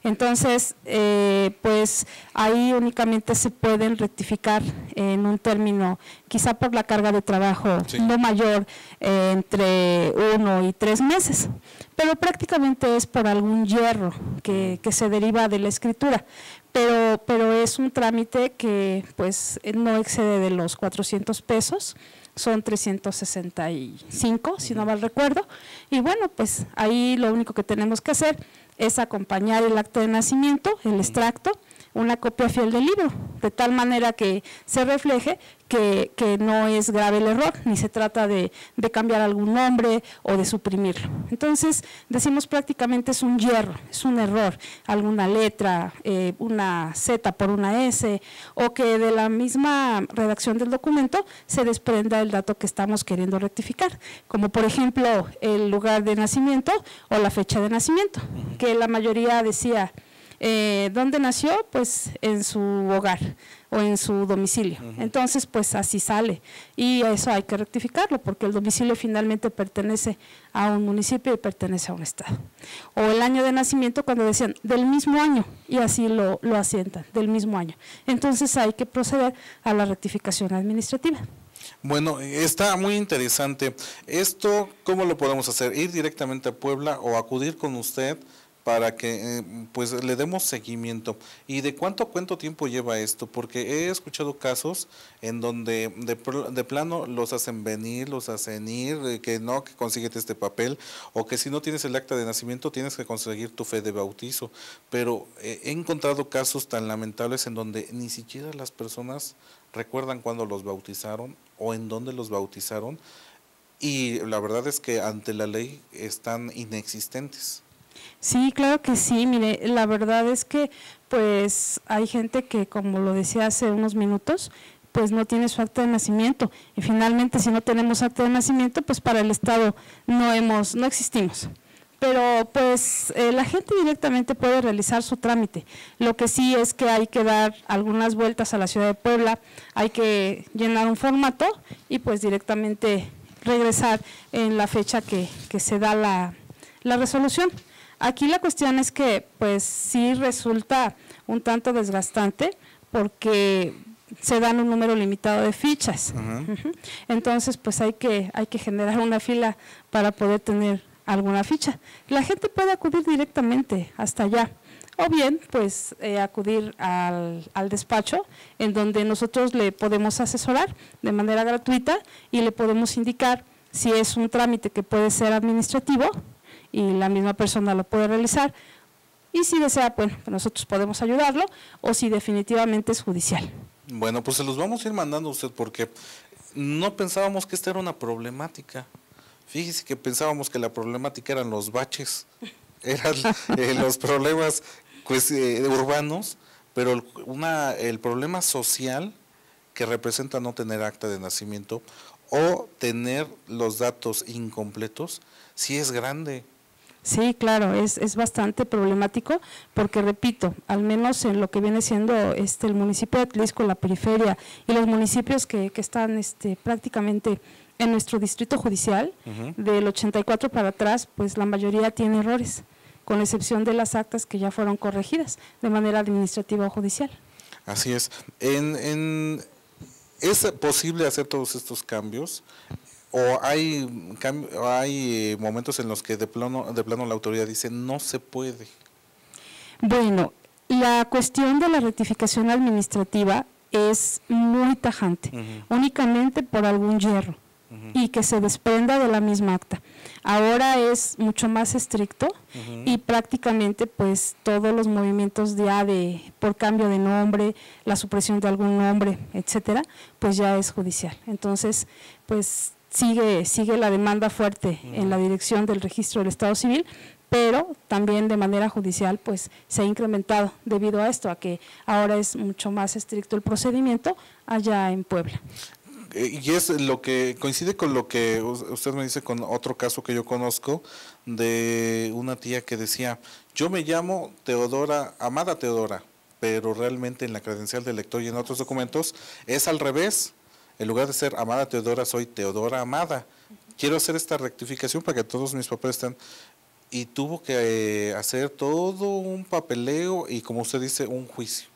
Entonces, eh, pues ahí únicamente se pueden rectificar en un término, quizá por la carga de trabajo no mayor, eh, entre uno y tres meses, pero prácticamente es por algún hierro que, que se deriva de la escritura. Pero, pero es un trámite que pues no excede de los 400 pesos son 365, si no mal recuerdo. Y bueno, pues ahí lo único que tenemos que hacer es acompañar el acto de nacimiento, el extracto, una copia fiel del libro, de tal manera que se refleje que, no es grave el error, ni se trata de, cambiar algún nombre o de suprimirlo. Entonces, decimos prácticamente es un hierro, es un error, alguna letra, eh, una Z por una S, o que de la misma redacción del documento se desprenda el dato que estamos queriendo rectificar, como por ejemplo el lugar de nacimiento o la fecha de nacimiento, que la mayoría decía eh, ¿Dónde nació? Pues en su hogar o en su domicilio. Entonces, pues así sale. Y eso hay que rectificarlo porque el domicilio finalmente pertenece a un municipio y pertenece a un estado. O el año de nacimiento cuando decían del mismo año y así lo, lo asientan, del mismo año. Entonces hay que proceder a la rectificación administrativa. Bueno, está muy interesante. Esto, ¿cómo lo podemos hacer? ¿Ir directamente a Puebla o acudir con usted? Para que eh, pues le demos seguimiento. ¿Y de cuánto cuánto tiempo lleva esto? Porque he escuchado casos en donde de, plano los hacen venir, los hacen ir, que no, que consíguete este papel, o que si no tienes el acta de nacimiento tienes que conseguir tu fe de bautizo. Pero eh, he encontrado casos tan lamentables en donde ni siquiera las personas recuerdan cuándo los bautizaron o en dónde los bautizaron. Y la verdad es que ante la ley están inexistentes. Sí, claro que sí. Mire, la verdad es que pues hay gente que, como lo decía hace unos minutos, pues no tiene su acta de nacimiento. Y finalmente, si no tenemos acta de nacimiento, pues para el Estado no hemos, no existimos. Pero pues eh, la gente directamente puede realizar su trámite. Lo que sí es que hay que dar algunas vueltas a la ciudad de Puebla, hay que llenar un formato y pues directamente regresar en la fecha que, se da la resolución. Aquí la cuestión es que pues sí resulta un tanto desgastante porque se dan un número limitado de fichas. Entonces pues hay que, hay que generar una fila para poder tener alguna ficha. La gente puede acudir directamente hasta allá o bien pues eh, acudir al, al, despacho en donde nosotros le podemos asesorar de manera gratuita y le podemos indicar si es un trámite que puede ser administrativo y la misma persona lo puede realizar. Y si desea, bueno, nosotros podemos ayudarlo o si definitivamente es judicial. Bueno, pues se los vamos a ir mandando a usted porque no pensábamos que esta era una problemática. Fíjese que pensábamos que la problemática eran los baches, eran eh, los problemas pues, eh, urbanos, pero una, el problema social que representa no tener acta de nacimiento o tener los datos incompletos, sí es grande. Sí, claro, es, es bastante problemático porque, repito, al menos en lo que viene siendo este el municipio de Atlisco, la periferia y los municipios que, que están este, prácticamente en nuestro distrito judicial, del 84 para atrás, pues la mayoría tiene errores, con excepción de las actas que ya fueron corregidas de manera administrativa o judicial. Así es. En, en, ¿Es posible hacer todos estos cambios? ¿O hay, hay eh, momentos en los que de plano, de plano la autoridad dice no se puede? Bueno, la cuestión de la rectificación administrativa es muy tajante, únicamente por algún hierro y que se desprenda de la misma acta. Ahora es mucho más estricto y prácticamente pues todos los movimientos ya de por cambio de nombre, la supresión de algún nombre, etcétera, pues ya es judicial. Entonces, pues sigue sigue la demanda fuerte en la dirección del registro del Estado Civil, pero también de manera judicial pues se ha incrementado debido a esto, a que ahora es mucho más estricto el procedimiento allá en Puebla. Eh, y es lo que coincide con lo que usted me dice con otro caso que yo conozco de una tía que decía, yo me llamo Teodora, Amada Teodora, pero realmente en la credencial del lector y en otros documentos es al revés. En lugar de ser Amada Teodora, soy Teodora Amada. Quiero hacer esta rectificación para que todos mis papeles estén y tuvo que eh, hacer todo un papeleo y como usted dice, un juicio.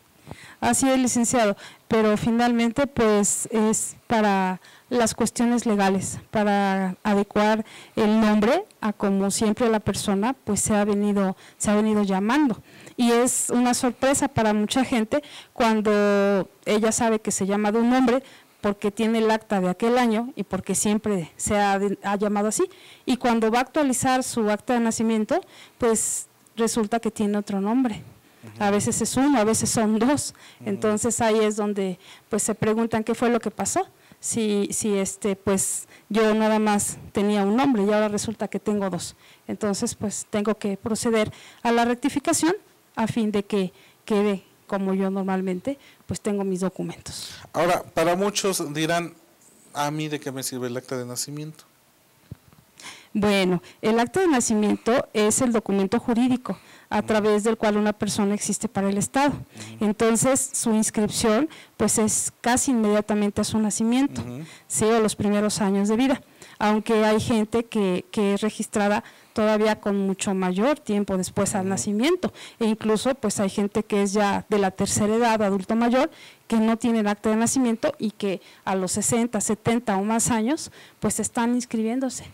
Así es, licenciado, pero finalmente pues es para las cuestiones legales, para adecuar el nombre a como siempre la persona pues se ha venido se ha venido llamando y es una sorpresa para mucha gente cuando ella sabe que se llama de un nombre porque tiene el acta de aquel año y porque siempre se ha, ha llamado así y cuando va a actualizar su acta de nacimiento pues resulta que tiene otro nombre a veces es uno, a veces son dos. Entonces ahí es donde pues se preguntan qué fue lo que pasó. Si, si este, pues yo nada más tenía un nombre y ahora resulta que tengo dos. Entonces pues tengo que proceder a la rectificación a fin de que quede como yo normalmente pues tengo mis documentos. Ahora, para muchos dirán, ¿a mí de qué me sirve el acta de nacimiento? Bueno, el acta de nacimiento es el documento jurídico a través del cual una persona existe para el Estado. Entonces, su inscripción pues es casi inmediatamente a su nacimiento, ¿sí? o los primeros años de vida, aunque hay gente que, que es registrada todavía con mucho mayor tiempo después al nacimiento e incluso pues hay gente que es ya de la tercera edad, adulto mayor, que no tienen acta de nacimiento y que a los 60, 70 o más años pues están inscribiéndose.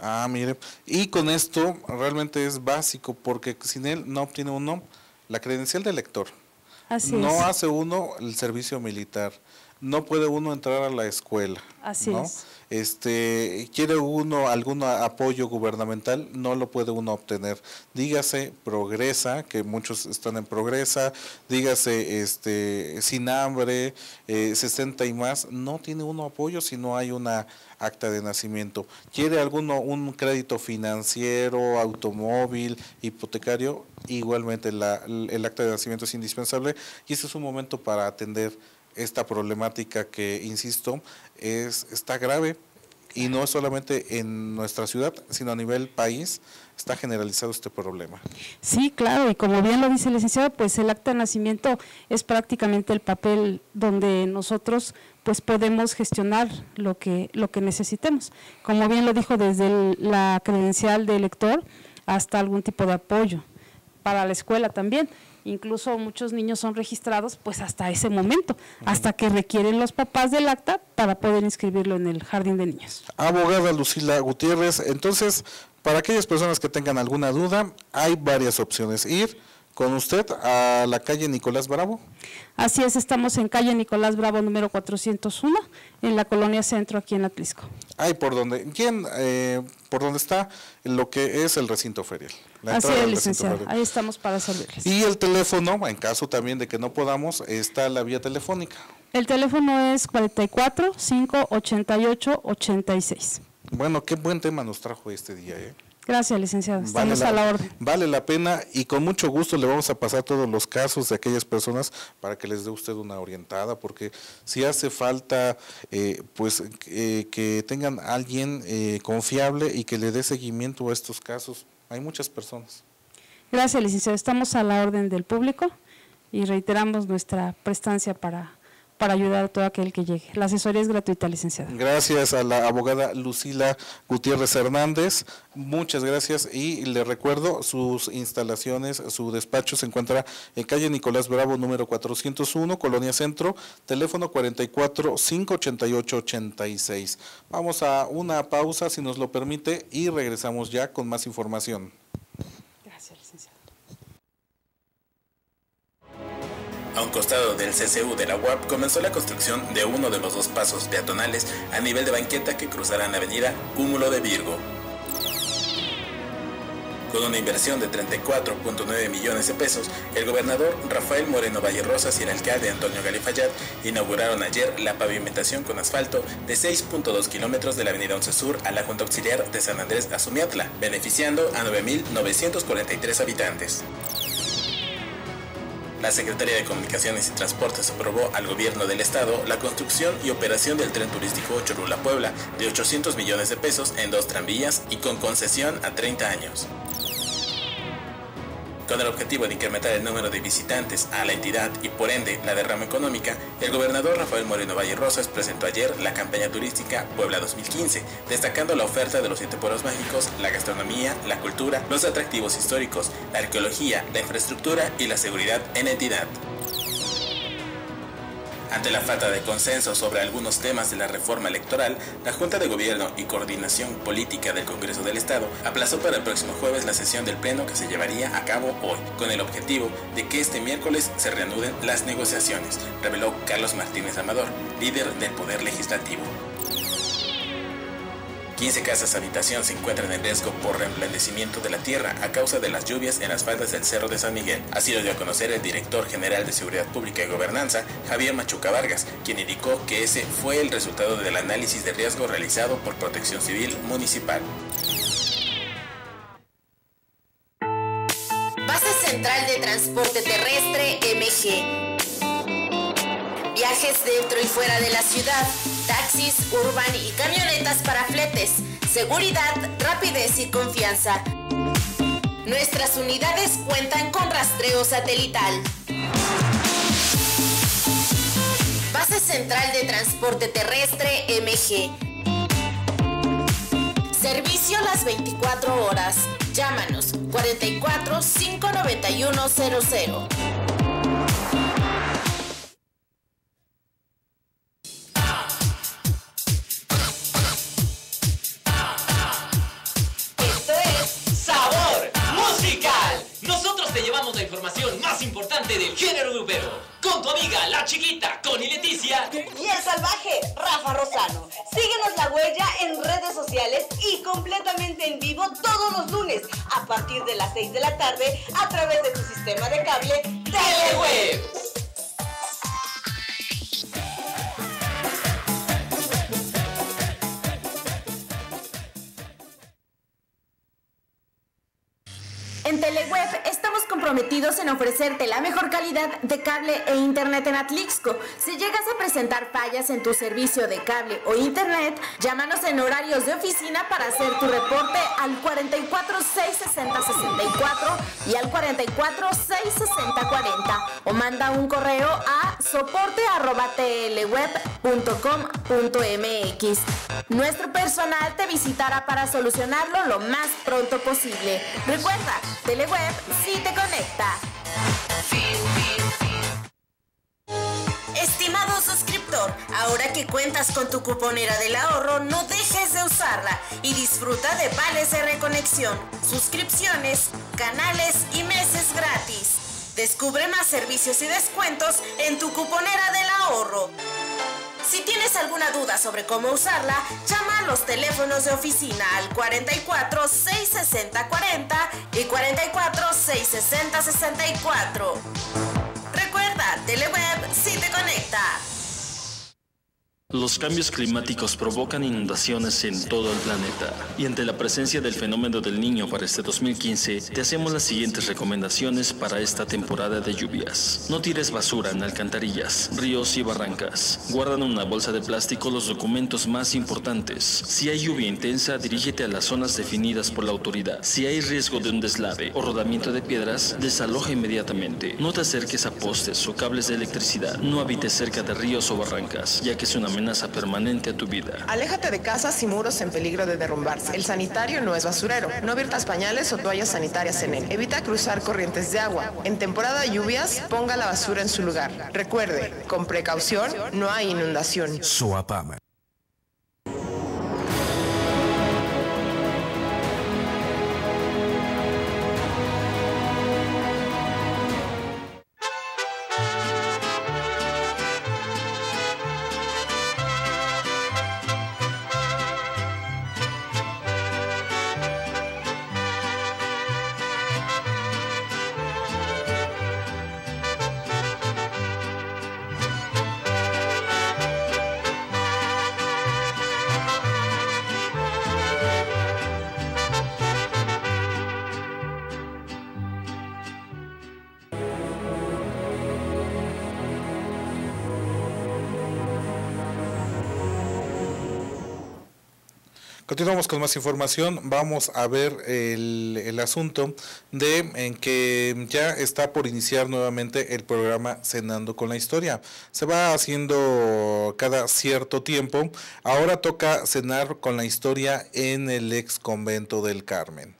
Ah, mire, y con esto realmente es básico porque sin él no obtiene uno la credencial de lector. Así no hace uno el servicio militar, no puede uno entrar a la escuela. Así es. Este, quiere uno algún apoyo gubernamental, no lo puede uno obtener. Dígase Progresa, que muchos están en Progresa, dígase este Sin Hambre, eh, 60 y más, no tiene uno apoyo si no hay una acta de nacimiento. ¿Quiere alguno un crédito financiero, automóvil, hipotecario? Igualmente la, el acta de nacimiento es indispensable y este es un momento para atender esta problemática que, insisto, es, está grave y no solamente en nuestra ciudad, sino a nivel país está generalizado este problema. Sí, claro, y como bien lo dice el licenciado, pues el acta de nacimiento es prácticamente el papel donde nosotros pues podemos gestionar lo que lo que necesitemos. Como bien lo dijo desde la credencial de elector hasta algún tipo de apoyo para la escuela también incluso muchos niños son registrados pues hasta ese momento, hasta que requieren los papás del acta para poder inscribirlo en el jardín de niños. Abogada Lucila Gutiérrez, entonces, para aquellas personas que tengan alguna duda, hay varias opciones. Ir con usted a la calle Nicolás Bravo. Así es, estamos en calle Nicolás Bravo número 401, en la colonia Centro, aquí en Atlisco. Ahí por donde, ¿quién, eh, por donde está lo que es el recinto ferial. Así es, licenciado, ahí estamos para servirles. Y el teléfono, en caso también de que no podamos, está la vía telefónica. El teléfono es 44 588 86. Bueno, qué buen tema nos trajo este día, ¿eh? Gracias, licenciado. Estamos a la orden. Vale la pena y con mucho gusto le vamos a pasar todos los casos de aquellas personas para que les dé usted una orientada, porque si hace falta, eh, pues, eh, que tengan alguien eh, confiable y que le dé seguimiento a estos casos. Hay muchas personas. Gracias, licenciado. Estamos a la orden del público y reiteramos nuestra prestancia para para ayudar a todo aquel que llegue. La asesoría es gratuita, licenciada. Gracias a la abogada Lucila Gutiérrez Hernández. Muchas gracias y le recuerdo sus instalaciones, su despacho se encuentra en calle Nicolás Bravo número 401, Colonia Centro, teléfono 44 588 86. Vamos a una pausa si nos lo permite y regresamos ya con más información. A un costado del CCU de la UAP comenzó la construcción de uno de los dos pasos peatonales a nivel de banqueta que cruzarán la avenida Cúmulo de Virgo. Con una inversión de 34.9 millones de pesos, el gobernador Rafael Moreno Valle Rosas y el alcalde Antonio Galifayat inauguraron ayer la pavimentación con asfalto de 6.2 kilómetros de la avenida 11 Sur a la Junta Auxiliar de San Andrés Azumiatla, beneficiando a 9.943 habitantes. La Secretaría de Comunicaciones y Transportes aprobó al gobierno del estado la construcción y operación del tren turístico Cholula-Puebla de 800 millones de pesos en dos tranvías y con concesión a 30 años. Con el objetivo de incrementar el número de visitantes a la entidad y por ende la derrama económica, el gobernador Rafael Moreno Valle Rosas presentó ayer la campaña turística Puebla 2015, destacando la oferta de los siete pueblos mágicos, la gastronomía, la cultura, los atractivos históricos, la arqueología, la infraestructura y la seguridad en entidad. Ante la falta de consenso sobre algunos temas de la reforma electoral, la Junta de Gobierno y Coordinación Política del Congreso del Estado aplazó para el próximo jueves la sesión del Pleno que se llevaría a cabo hoy, con el objetivo de que este miércoles se reanuden las negociaciones, reveló Carlos Martínez Amador, líder del Poder Legislativo. 15 casas habitación se encuentran en riesgo por reemblandecimiento de la tierra a causa de las lluvias en las faldas del Cerro de San Miguel. Así lo dio a conocer el director general de Seguridad Pública y Gobernanza, Javier Machuca Vargas, quien indicó que ese fue el resultado del análisis de riesgo realizado por Protección Civil Municipal. Base Central de Transporte Terrestre MG. Viajes dentro y fuera de la ciudad taxis, urban y camionetas para fletes, seguridad, rapidez y confianza. Nuestras unidades cuentan con rastreo satelital. Base Central de Transporte Terrestre MG. Servicio las 24 horas. Llámanos 44 591 00. Del género grupero. Con tu amiga, la chiquita, Connie Leticia. Y el salvaje, Rafa Rosano. Síguenos la huella en redes sociales y completamente en vivo todos los lunes a partir de las 6 de la tarde a través de tu sistema de cable Teleweb. En Teleweb comprometidos en ofrecerte la mejor calidad de cable e internet en Atlixco. Si llegas a presentar fallas en tu servicio de cable o internet, llámanos en horarios de oficina para hacer tu reporte al 44 660 64 y al 44 660 40 o manda un correo a soporte@tlweb.com.mx. Nuestro personal te visitará para solucionarlo lo más pronto posible. Recuerda Teleweb sí te conecta. Estimado suscriptor, ahora que cuentas con tu cuponera del ahorro, no dejes de usarla y disfruta de vales de reconexión, suscripciones, canales y meses gratis. Descubre más servicios y descuentos en tu cuponera del ahorro. Si tienes alguna duda sobre cómo usarla, llama a los teléfonos de oficina al 44 660 40 y 44 660 64. Recuerda, Teleweb sí te conecta. Los cambios climáticos provocan inundaciones en todo el planeta y ante la presencia del fenómeno del niño para este 2015 te hacemos las siguientes recomendaciones para esta temporada de lluvias. No tires basura en alcantarillas, ríos y barrancas. Guarda en una bolsa de plástico los documentos más importantes. Si hay lluvia intensa, dirígete a las zonas definidas por la autoridad. Si hay riesgo de un deslave o rodamiento de piedras, desaloja inmediatamente. No te acerques a postes o cables de electricidad. No habites cerca de ríos o barrancas, ya que es una amenaza permanente a tu vida. Aléjate de casas y muros en peligro de derrumbarse. El sanitario no es basurero. No viertas pañales o toallas sanitarias en él. Evita cruzar corrientes de agua. En temporada de lluvias, ponga la basura en su lugar. Recuerde, con precaución no hay inundación. Soapama. Continuamos con más información. Vamos a ver el, el, asunto de en que ya está por iniciar nuevamente el programa Cenando con la Historia. Se va haciendo cada cierto tiempo. Ahora toca cenar con la historia en el ex convento del Carmen.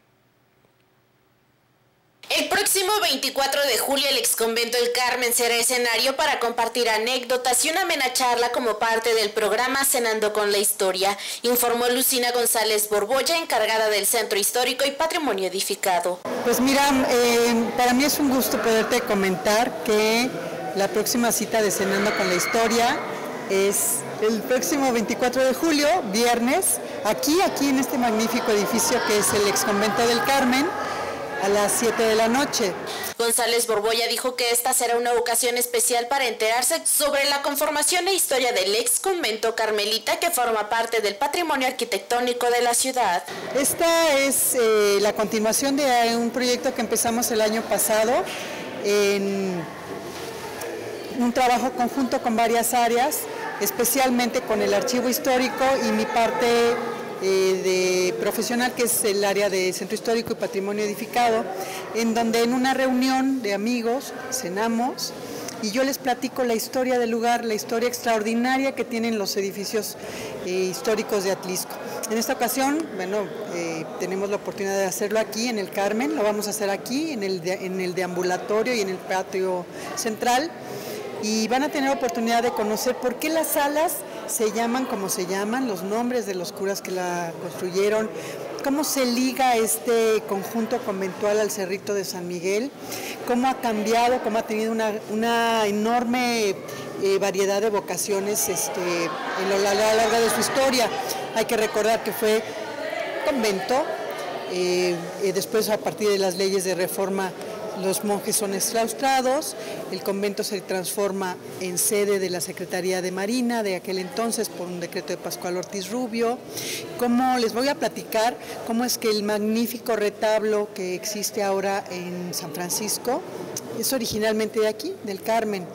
El próximo 24 de julio el exconvento del Carmen será escenario para compartir anécdotas y una amena charla como parte del programa Cenando con la Historia, informó Lucina González Borbolla, encargada del Centro Histórico y Patrimonio Edificado. Pues mira, eh, para mí es un gusto poderte comentar que la próxima cita de Cenando con la Historia es el próximo 24 de julio, viernes, aquí, aquí en este magnífico edificio que es el exconvento del Carmen a las 7 de la noche. González Borbolla dijo que esta será una ocasión especial para enterarse sobre la conformación e historia del ex convento carmelita que forma parte del patrimonio arquitectónico de la ciudad. Esta es eh, la continuación de un proyecto que empezamos el año pasado en un trabajo conjunto con varias áreas, especialmente con el archivo histórico y mi parte eh, de profesional, que es el área de Centro Histórico y Patrimonio Edificado, en donde en una reunión de amigos cenamos y yo les platico la historia del lugar, la historia extraordinaria que tienen los edificios eh, históricos de Atlisco. En esta ocasión, bueno, eh, tenemos la oportunidad de hacerlo aquí en el Carmen, lo vamos a hacer aquí, en el, en el deambulatorio y en el patio central, y van a tener oportunidad de conocer por qué las salas se llaman como se llaman, los nombres de los curas que la construyeron, cómo se liga este conjunto conventual al Cerrito de San Miguel, cómo ha cambiado, cómo ha tenido una, enorme eh, variedad de vocaciones este, en lo, la, la larga de su historia. Hay que recordar que fue convento, eh, eh, después a partir de las leyes de reforma los monjes son exclaustrados, el convento se transforma en sede de la Secretaría de Marina de aquel entonces por un decreto de Pascual Ortiz Rubio. Como les voy a platicar cómo es que el magnífico retablo que existe ahora en San Francisco es originalmente de aquí, del Carmen,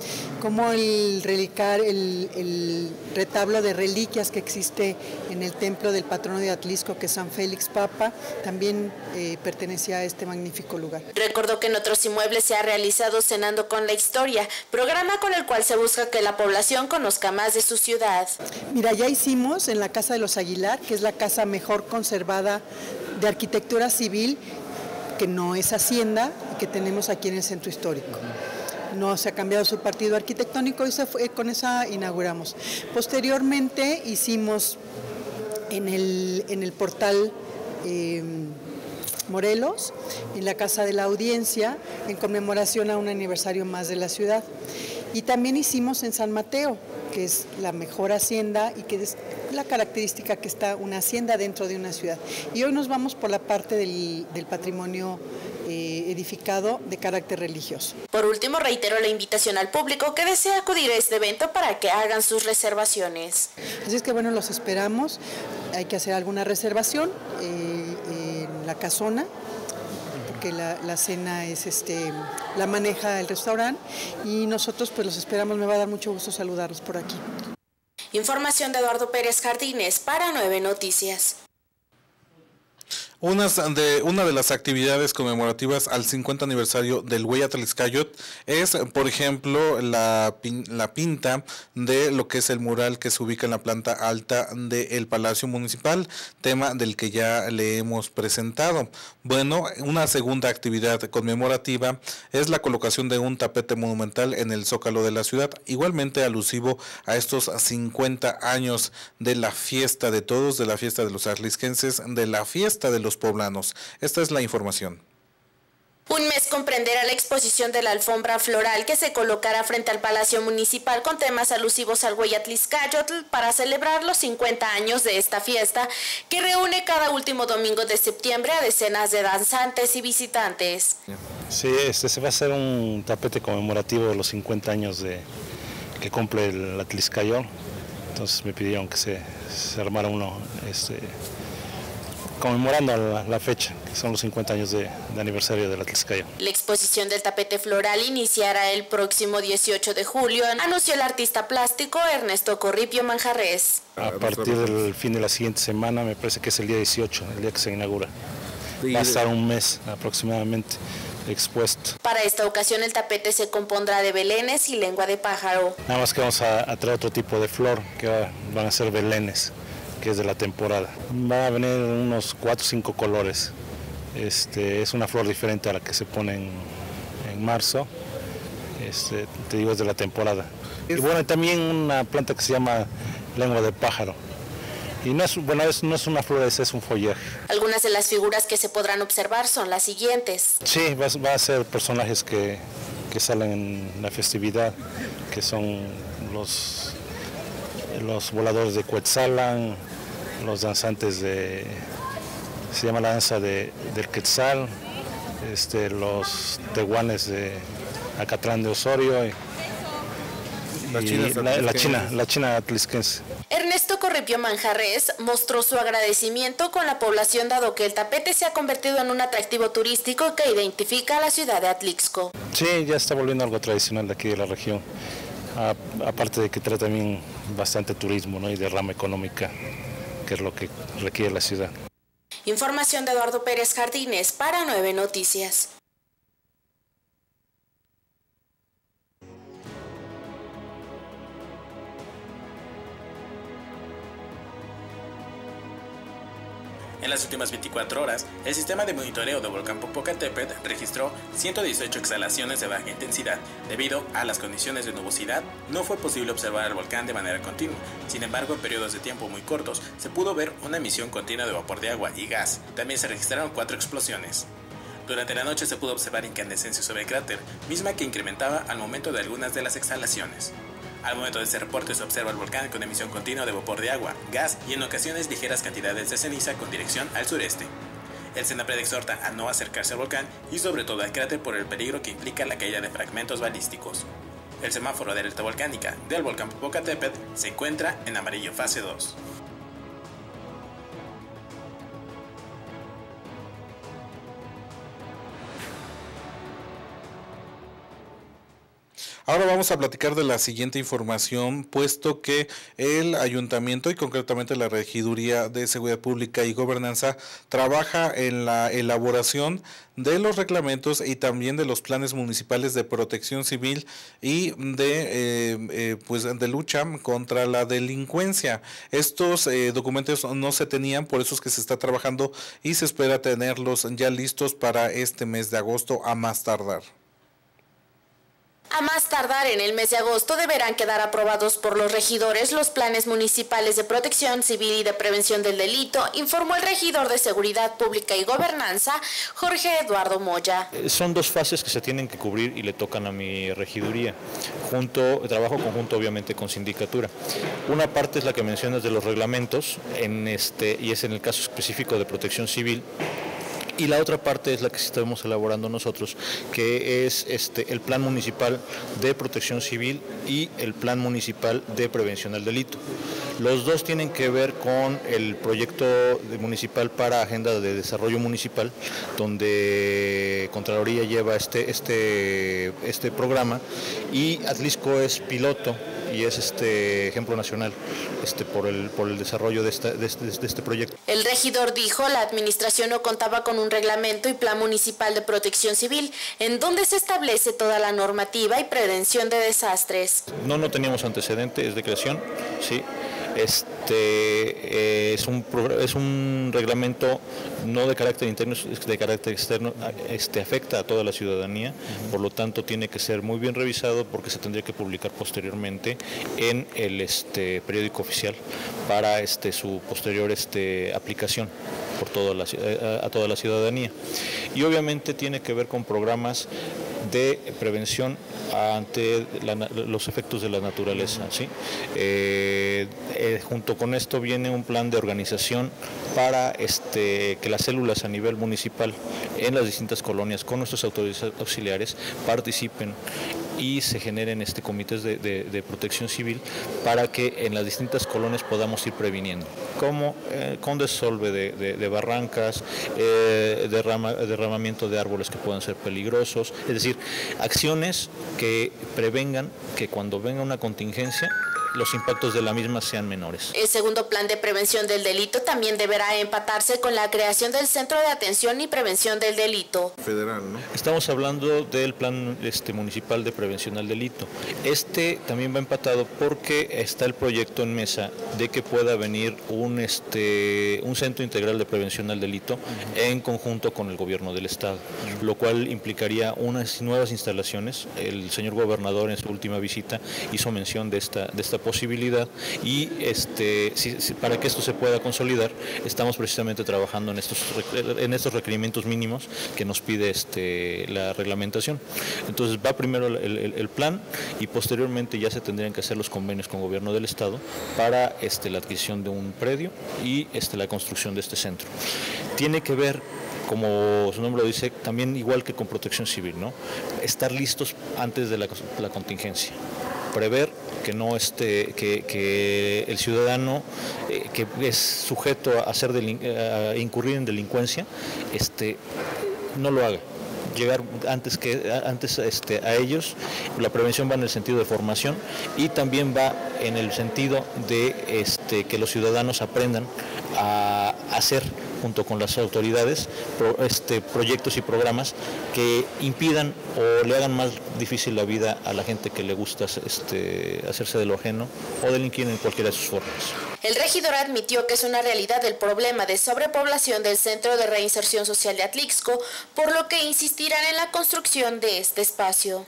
como el relicar, el, retablo de reliquias que existe en el templo del patrono de Atlisco, que es San Félix Papa, también eh, pertenecía a este magnífico lugar. Recordó que en otros inmuebles se ha realizado Cenando con la Historia, programa con el cual se busca que la población conozca más de su ciudad. Mira, ya hicimos en la Casa de los Aguilar, que es la casa mejor conservada de arquitectura civil que no es Hacienda que tenemos aquí en el centro histórico. No se ha cambiado su partido arquitectónico y con esa inauguramos. Posteriormente hicimos en el, en el portal em, Morelos, en la Casa de la Audiencia, en conmemoración a un aniversario más de la ciudad. Y también hicimos en San Mateo, que es la mejor hacienda y que es la característica que está una hacienda dentro de una ciudad. Y hoy nos vamos por la parte del, patrimonio eh, edificado de carácter religioso. Por último, reitero la invitación al público que desea acudir a este evento para que hagan sus reservaciones. Así es que bueno, los esperamos. Hay que hacer alguna reservación eh, en la casona porque la, la, cena es este la maneja el restaurante y nosotros pues los esperamos. Me va a dar mucho gusto saludarlos por aquí. Información de Eduardo Pérez Jardines para Nueve Noticias. Unas de, una de las actividades conmemorativas al 50 aniversario del Huella Tliscayot es, por ejemplo, la, la, pinta de lo que es el mural que se ubica en la planta alta del Palacio Municipal, tema del que ya le hemos presentado. Bueno, una segunda actividad conmemorativa es la colocación de un tapete monumental en el zócalo de la ciudad, igualmente alusivo a estos 50 años de la fiesta de todos, de la fiesta de los arlisquenses, de la fiesta de los poblanos. Esta es la información. Un mes comprenderá la exposición de la alfombra floral que se colocará frente al Palacio Municipal con temas alusivos al Hueyatliscayotl para celebrar los 50 años de esta fiesta que reúne cada último domingo de septiembre a decenas de danzantes y visitantes. Sí, este se va a hacer un tapete conmemorativo de los 50 años de que cumple el Atliscayol. Entonces me pidieron que se, se armara uno este, conmemorando la, la, fecha, que son los 50 años de, de aniversario de la Tliscaya. La exposición del tapete floral iniciará el próximo 18 de julio, anunció el artista plástico Ernesto Corripio Manjarres. A partir del fin de la siguiente semana, me parece que es el día 18, el día que se inaugura. Va a estar un mes aproximadamente expuesto. Para esta ocasión el tapete se compondrá de belenes y lengua de pájaro. Nada más que vamos a, a traer otro tipo de flor, que va, van a ser belenes que es de la temporada. Va a venir unos 4 o 5 colores. Este, es una flor diferente a la que se pone en, en marzo. Este, te digo, es de la temporada. Y bueno, también una planta que se llama lengua de pájaro. Y no es, bueno, es, no es una flor, es, es un follaje. Algunas de las figuras que se podrán observar son las siguientes. Sí, va, va a ser personajes que, que salen en la festividad, que son los, los voladores de Cuetzalan, los danzantes de, se llama la danza de, del Quetzal, este, los tehuanes de Acatlán de Osorio y, La China la. China, la China atlisquense. Ernesto Corripio Manjarres mostró su agradecimiento con la población dado que el tapete se ha convertido en un atractivo turístico que identifica a la ciudad de Atlixco. Sí, ya está volviendo algo tradicional de aquí de la región. Aparte de que trae también bastante turismo ¿no? y derrama económica, que es lo que requiere la ciudad. Información de Eduardo Pérez Jardines para Nueve Noticias. En las últimas 24 horas, el sistema de monitoreo del volcán Popocatépetl registró 118 exhalaciones de baja intensidad. Debido a las condiciones de nubosidad, no fue posible observar el volcán de manera continua. Sin embargo, en periodos de tiempo muy cortos, se pudo ver una emisión continua de vapor de agua y gas. También se registraron cuatro explosiones. Durante la noche se pudo observar incandescencia sobre el cráter, misma que incrementaba al momento de algunas de las exhalaciones. Al momento de este reporte se observa el volcán con emisión continua de vapor de agua, gas y en ocasiones ligeras cantidades de ceniza con dirección al sureste. El CENAPRED exhorta a no acercarse al volcán y sobre todo al cráter por el peligro que implica la caída de fragmentos balísticos. El semáforo de alerta volcánica del volcán Popocatépetl se encuentra en amarillo fase 2. Ahora vamos a platicar de la siguiente información, puesto que el ayuntamiento y concretamente la Regiduría de Seguridad Pública y Gobernanza trabaja en la elaboración de los reglamentos y también de los planes municipales de protección civil y de eh, eh, pues de lucha contra la delincuencia. Estos eh, documentos no se tenían, por eso es que se está trabajando y se espera tenerlos ya listos para este mes de agosto a más tardar. A más tardar en el mes de agosto deberán quedar aprobados por los regidores los planes municipales de protección civil y de prevención del delito, informó el regidor de Seguridad Pública y Gobernanza, Jorge Eduardo Moya. Eh, Son dos fases que se tienen que cubrir y le tocan a mi regiduría, junto, trabajo conjunto obviamente con sindicatura. Una parte es la que mencionas de los reglamentos, en este, y es en el caso específico de protección civil, y la otra parte es la que estamos elaborando nosotros, que es este, el Plan Municipal de Protección Civil y el Plan Municipal de Prevención del Delito. Los dos tienen que ver con el proyecto municipal para Agenda de Desarrollo Municipal, donde Contraloría lleva este, este, este programa y Atlisco es piloto y es este ejemplo nacional este, por, el, por el desarrollo de, esta, de, este, de este proyecto. El regidor dijo la administración no contaba con un reglamento y plan municipal de protección civil en donde se establece toda la normativa y prevención de desastres. No, no teníamos antecedentes de creación, sí. Este eh, es, un, es un reglamento no de carácter interno, es de carácter externo, este, afecta a toda la ciudadanía, por lo tanto tiene que ser muy bien revisado porque se tendría que publicar posteriormente en el este, periódico oficial para este, su posterior este, aplicación por toda la, a toda la ciudadanía. Y obviamente tiene que ver con programas de prevención ante los efectos de la naturaleza. ¿sí? Eh, eh, junto con esto viene un plan de organización para este, que las células a nivel municipal en las distintas colonias con nuestras autoridades auxiliares participen y se generen este comités de, protección civil para que en las distintas colonias podamos ir previniendo, como eh, con desolve de, barrancas, eh, derramamiento de árboles que puedan ser peligrosos, es decir, acciones que prevengan que cuando venga una contingencia los impactos de la misma sean menores. El segundo plan de prevención del delito también deberá empatarse con la creación del Centro de Atención y Prevención del Delito. Federal, ¿no? Estamos hablando del plan este, municipal de prevención al delito. Este también va empatado porque está el proyecto en mesa de que pueda venir un, este, un centro integral de prevención al delito en conjunto con el gobierno del estado, lo cual implicaría unas nuevas instalaciones. El señor gobernador en su última visita hizo mención de esta, de esta posibilidad y este, para que esto se pueda consolidar estamos precisamente trabajando en estos, en estos requerimientos mínimos que nos pide este, la reglamentación. Entonces va primero el, plan y posteriormente ya se tendrían que hacer los convenios con el gobierno del estado para este, la adquisición de un predio y este, la construcción de este centro. Tiene que ver como su nombre lo dice, también igual que con protección civil, ¿no? Estar listos antes de la contingencia prever que no esté, que, el ciudadano eh, que es sujeto a, hacer a incurrir en delincuencia, este, no lo haga llegar antes que antes este, a ellos. La prevención va en el sentido de formación y también va en el sentido de este, que los ciudadanos aprendan a hacer junto con las autoridades este, proyectos y programas que impidan o le hagan más difícil la vida a la gente que le gusta este, hacerse de lo ajeno o delinquir en cualquiera de sus formas. El regidor admitió que es una realidad el problema de sobrepoblación del Centro de Reinserción Social de Atlixco, por lo que insistirán en la construcción de este espacio.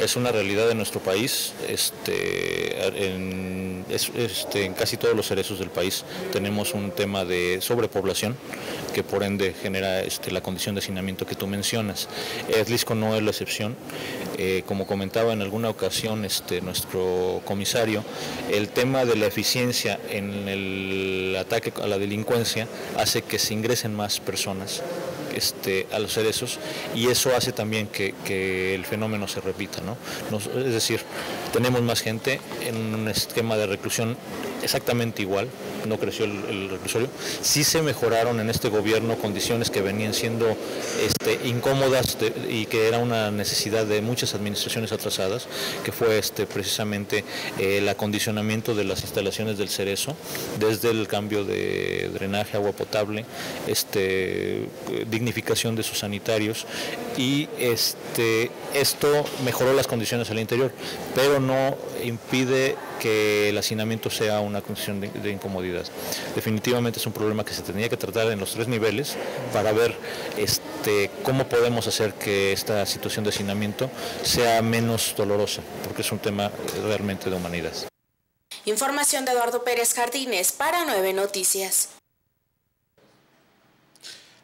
Es una realidad de nuestro país, este, en, este, en casi todos los cerezos del país tenemos un tema de sobrepoblación que por ende genera este, la condición de hacinamiento que tú mencionas. Atlisco no es la excepción. Eh, como comentaba en alguna ocasión este, nuestro comisario, el tema de la eficiencia en el ataque a la delincuencia hace que se ingresen más personas este, a los cerezos y eso hace también que, el fenómeno se repita. es decir, tenemos más gente en un esquema de reclusión exactamente igual, no creció el, reclusorio. Sí se mejoraron en este gobierno condiciones que venían siendo este, incómodas y que era una necesidad de muchas administraciones atrasadas, que fue este, precisamente eh, el acondicionamiento de las instalaciones del Cerezo, desde el cambio de drenaje, agua potable, este, dignificación de sus sanitarios y este, esto mejoró las condiciones al interior, pero no impide que el hacinamiento sea una condición de, incomodidad. Definitivamente es un problema que se tenía que tratar en los tres niveles para ver este, cómo podemos hacer que esta situación de hacinamiento sea menos dolorosa, porque es un tema realmente de humanidad. Información de Eduardo Pérez Jardines para Nueve Noticias.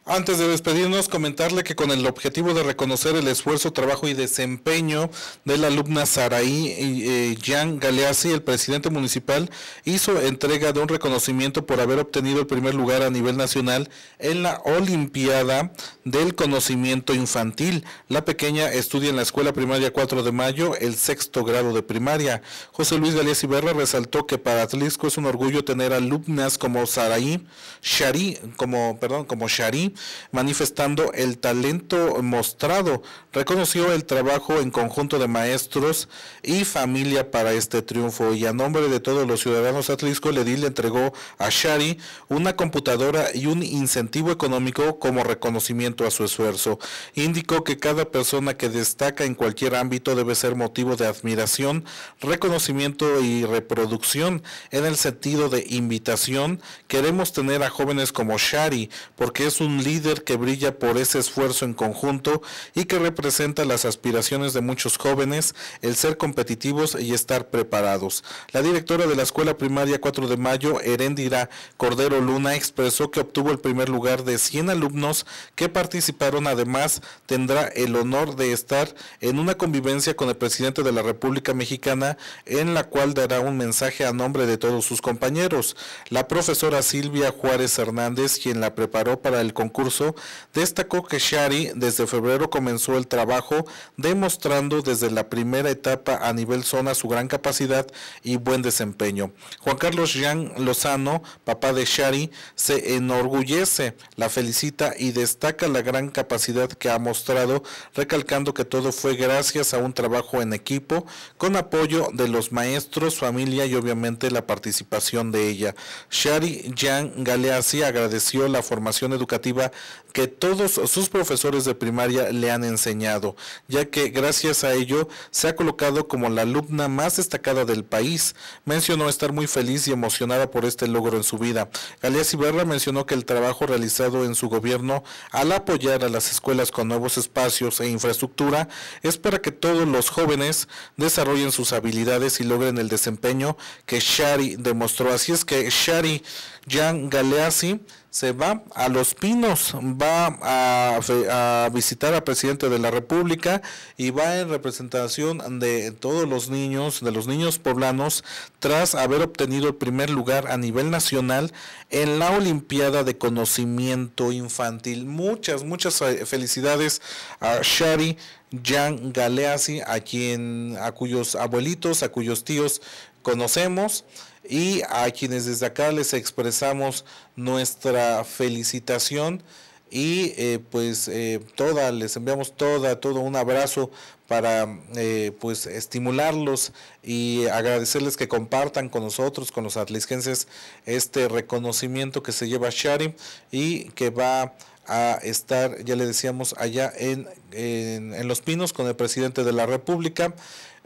Antes de despedirnos, comentarle que con el objetivo de reconocer el esfuerzo, trabajo y desempeño de la alumna Saraí eh, Jan Galeazzi, el presidente municipal hizo entrega de un reconocimiento por haber obtenido el primer lugar a nivel nacional en la Olimpiada del Conocimiento Infantil. La pequeña estudia en la Escuela Primaria 4 de Mayo, el sexto grado de primaria. José Luis Galeazzi Berra resaltó que para Atlisco es un orgullo tener alumnas como Saraí, Shari, como, perdón, como Shari, manifestando el talento mostrado. Reconoció el trabajo en conjunto de maestros y familia para este triunfo y a nombre de todos los ciudadanos Atlisco, el edil le entregó a Shari una computadora y un incentivo económico como reconocimiento a su esfuerzo. Indicó que cada persona que destaca en cualquier ámbito debe ser motivo de admiración, reconocimiento y reproducción. En el sentido de invitación, queremos tener a jóvenes como Shari, porque es un líder que brilla por ese esfuerzo en conjunto y que representa las aspiraciones de muchos jóvenes, el ser competitivos y estar preparados. La directora de la Escuela Primaria 4 de Mayo, Herendira Cordero Luna, expresó que obtuvo el primer lugar de 100 alumnos que participaron. Además, tendrá el honor de estar en una convivencia con el presidente de la República Mexicana, en la cual dará un mensaje a nombre de todos sus compañeros. La profesora Silvia Juárez Hernández, quien la preparó para el concurso, curso, destacó que Shari desde febrero comenzó el trabajo demostrando desde la primera etapa a nivel zona su gran capacidad y buen desempeño. Juan Carlos Jean Lozano, papá de Shari, se enorgullece, la felicita y destaca la gran capacidad que ha mostrado, recalcando que todo fue gracias a un trabajo en equipo con apoyo de los maestros, familia y obviamente la participación de ella. Shari Jean Galeazzi agradeció la formación educativa Uh, que todos sus profesores de primaria le han enseñado, ya que gracias a ello se ha colocado como la alumna más destacada del país. Mencionó estar muy feliz y emocionada por este logro en su vida. Galea Ciberra mencionó que el trabajo realizado en su gobierno al apoyar a las escuelas con nuevos espacios e infraestructura es para que todos los jóvenes desarrollen sus habilidades y logren el desempeño que Shari demostró. Así es que Shari Jan Galeazzi se va a Los Pinos, va a, visitar al presidente de la República y va en representación de todos los niños, de los niños poblanos, tras haber obtenido el primer lugar a nivel nacional en la Olimpiada de Conocimiento Infantil. Muchas, muchas eh, felicidades a Shari Jan Galeazzi, a quien, a cuyos abuelitos, a cuyos tíos conocemos y a quienes desde acá les expresamos nuestra felicitación y eh, pues eh, toda les enviamos toda todo un abrazo para eh, pues estimularlos y agradecerles que compartan con nosotros con los atlisquenses este reconocimiento que se lleva Shari y que va a estar ya le decíamos allá en, en Los Pinos con el presidente de la República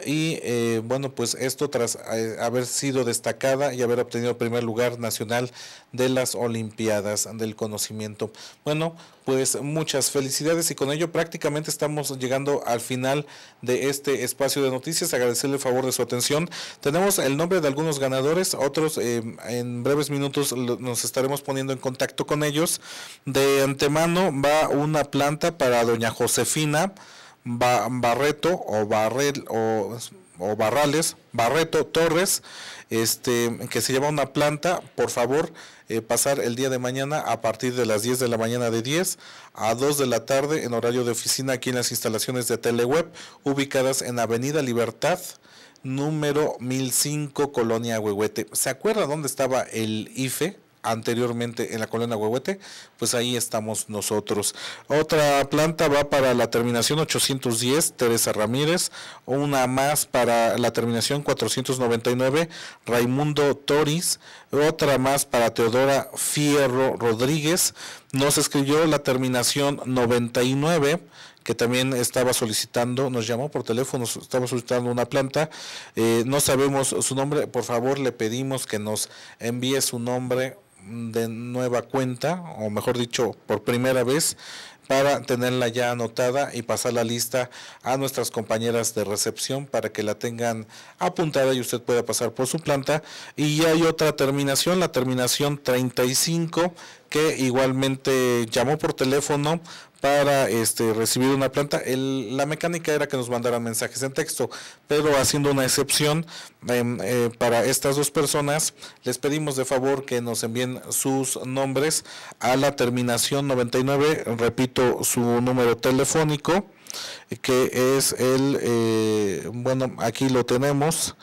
y eh, bueno, pues esto tras eh, haber sido destacada y haber obtenido primer lugar nacional de las Olimpiadas del Conocimiento. Bueno, pues muchas felicidades y con ello prácticamente estamos llegando al final de este espacio de noticias. Agradecerle el favor de su atención. Tenemos el nombre de algunos ganadores, otros eh, en breves minutos nos estaremos poniendo en contacto con ellos. De antemano va una planta para doña Josefina. Barreto o Barrel o, Barrales, Barreto Torres, este, que se llama una planta, por favor, eh, pasar el día de mañana a partir de las 10 de la mañana de 10 a 2 de la tarde en horario de oficina aquí en las instalaciones de Teleweb, ubicadas en Avenida Libertad, número 1005, Colonia Huehuete. ¿Se acuerda dónde estaba el IFE? Anteriormente en la colonia Huehuete, pues ahí estamos nosotros. Otra planta va para la terminación 810, Teresa Ramírez, una más para la terminación 499, Raimundo Toris, otra más para Teodora Fierro Rodríguez, nos escribió la terminación 99, que también estaba solicitando, nos llamó por teléfono, estaba solicitando una planta, eh, no sabemos su nombre, por favor le pedimos que nos envíe su nombre de nueva cuenta, o mejor dicho, por primera vez, para tenerla ya anotada y pasar la lista a nuestras compañeras de recepción para que la tengan apuntada y usted pueda pasar por su planta. Y hay otra terminación, la terminación 35, que igualmente llamó por teléfono para este, recibir una planta. la mecánica era que nos mandaran mensajes en texto, pero haciendo una excepción em, eh, para estas dos personas, les pedimos de favor que nos envíen sus nombres a la terminación 99, repito su número telefónico que es el, eh, bueno, aquí lo tenemos,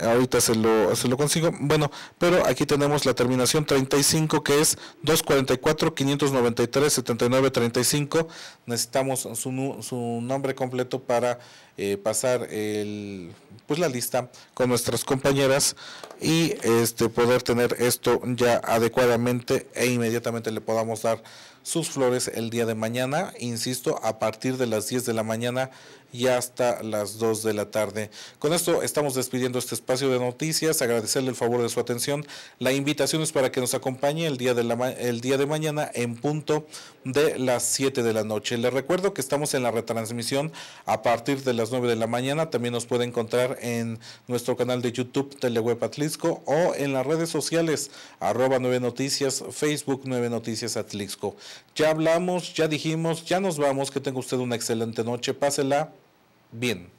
ahorita se lo, se lo consigo, bueno, pero aquí tenemos la terminación 35 que es 244 593 79 35, necesitamos su, su nombre completo para eh, pasar el, pues la lista con nuestras compañeras y este poder tener esto ya adecuadamente e inmediatamente le podamos dar sus flores el día de mañana, insisto, a partir de las 10 de la mañana y hasta las 2 de la tarde. Con esto estamos despidiendo este espacio de noticias, agradecerle el favor de su atención. La invitación es para que nos acompañe el día de, la, el día de mañana en punto de las 7 de la noche. Les recuerdo que estamos en la retransmisión a partir de las 9 de la mañana. También nos puede encontrar en nuestro canal de YouTube Teleweb Atlixco o en las redes sociales arroba 9 noticias, Facebook 9 noticias Atlixco. Ya hablamos, ya dijimos, ya nos vamos. Que tenga usted una excelente noche. Pásela bien.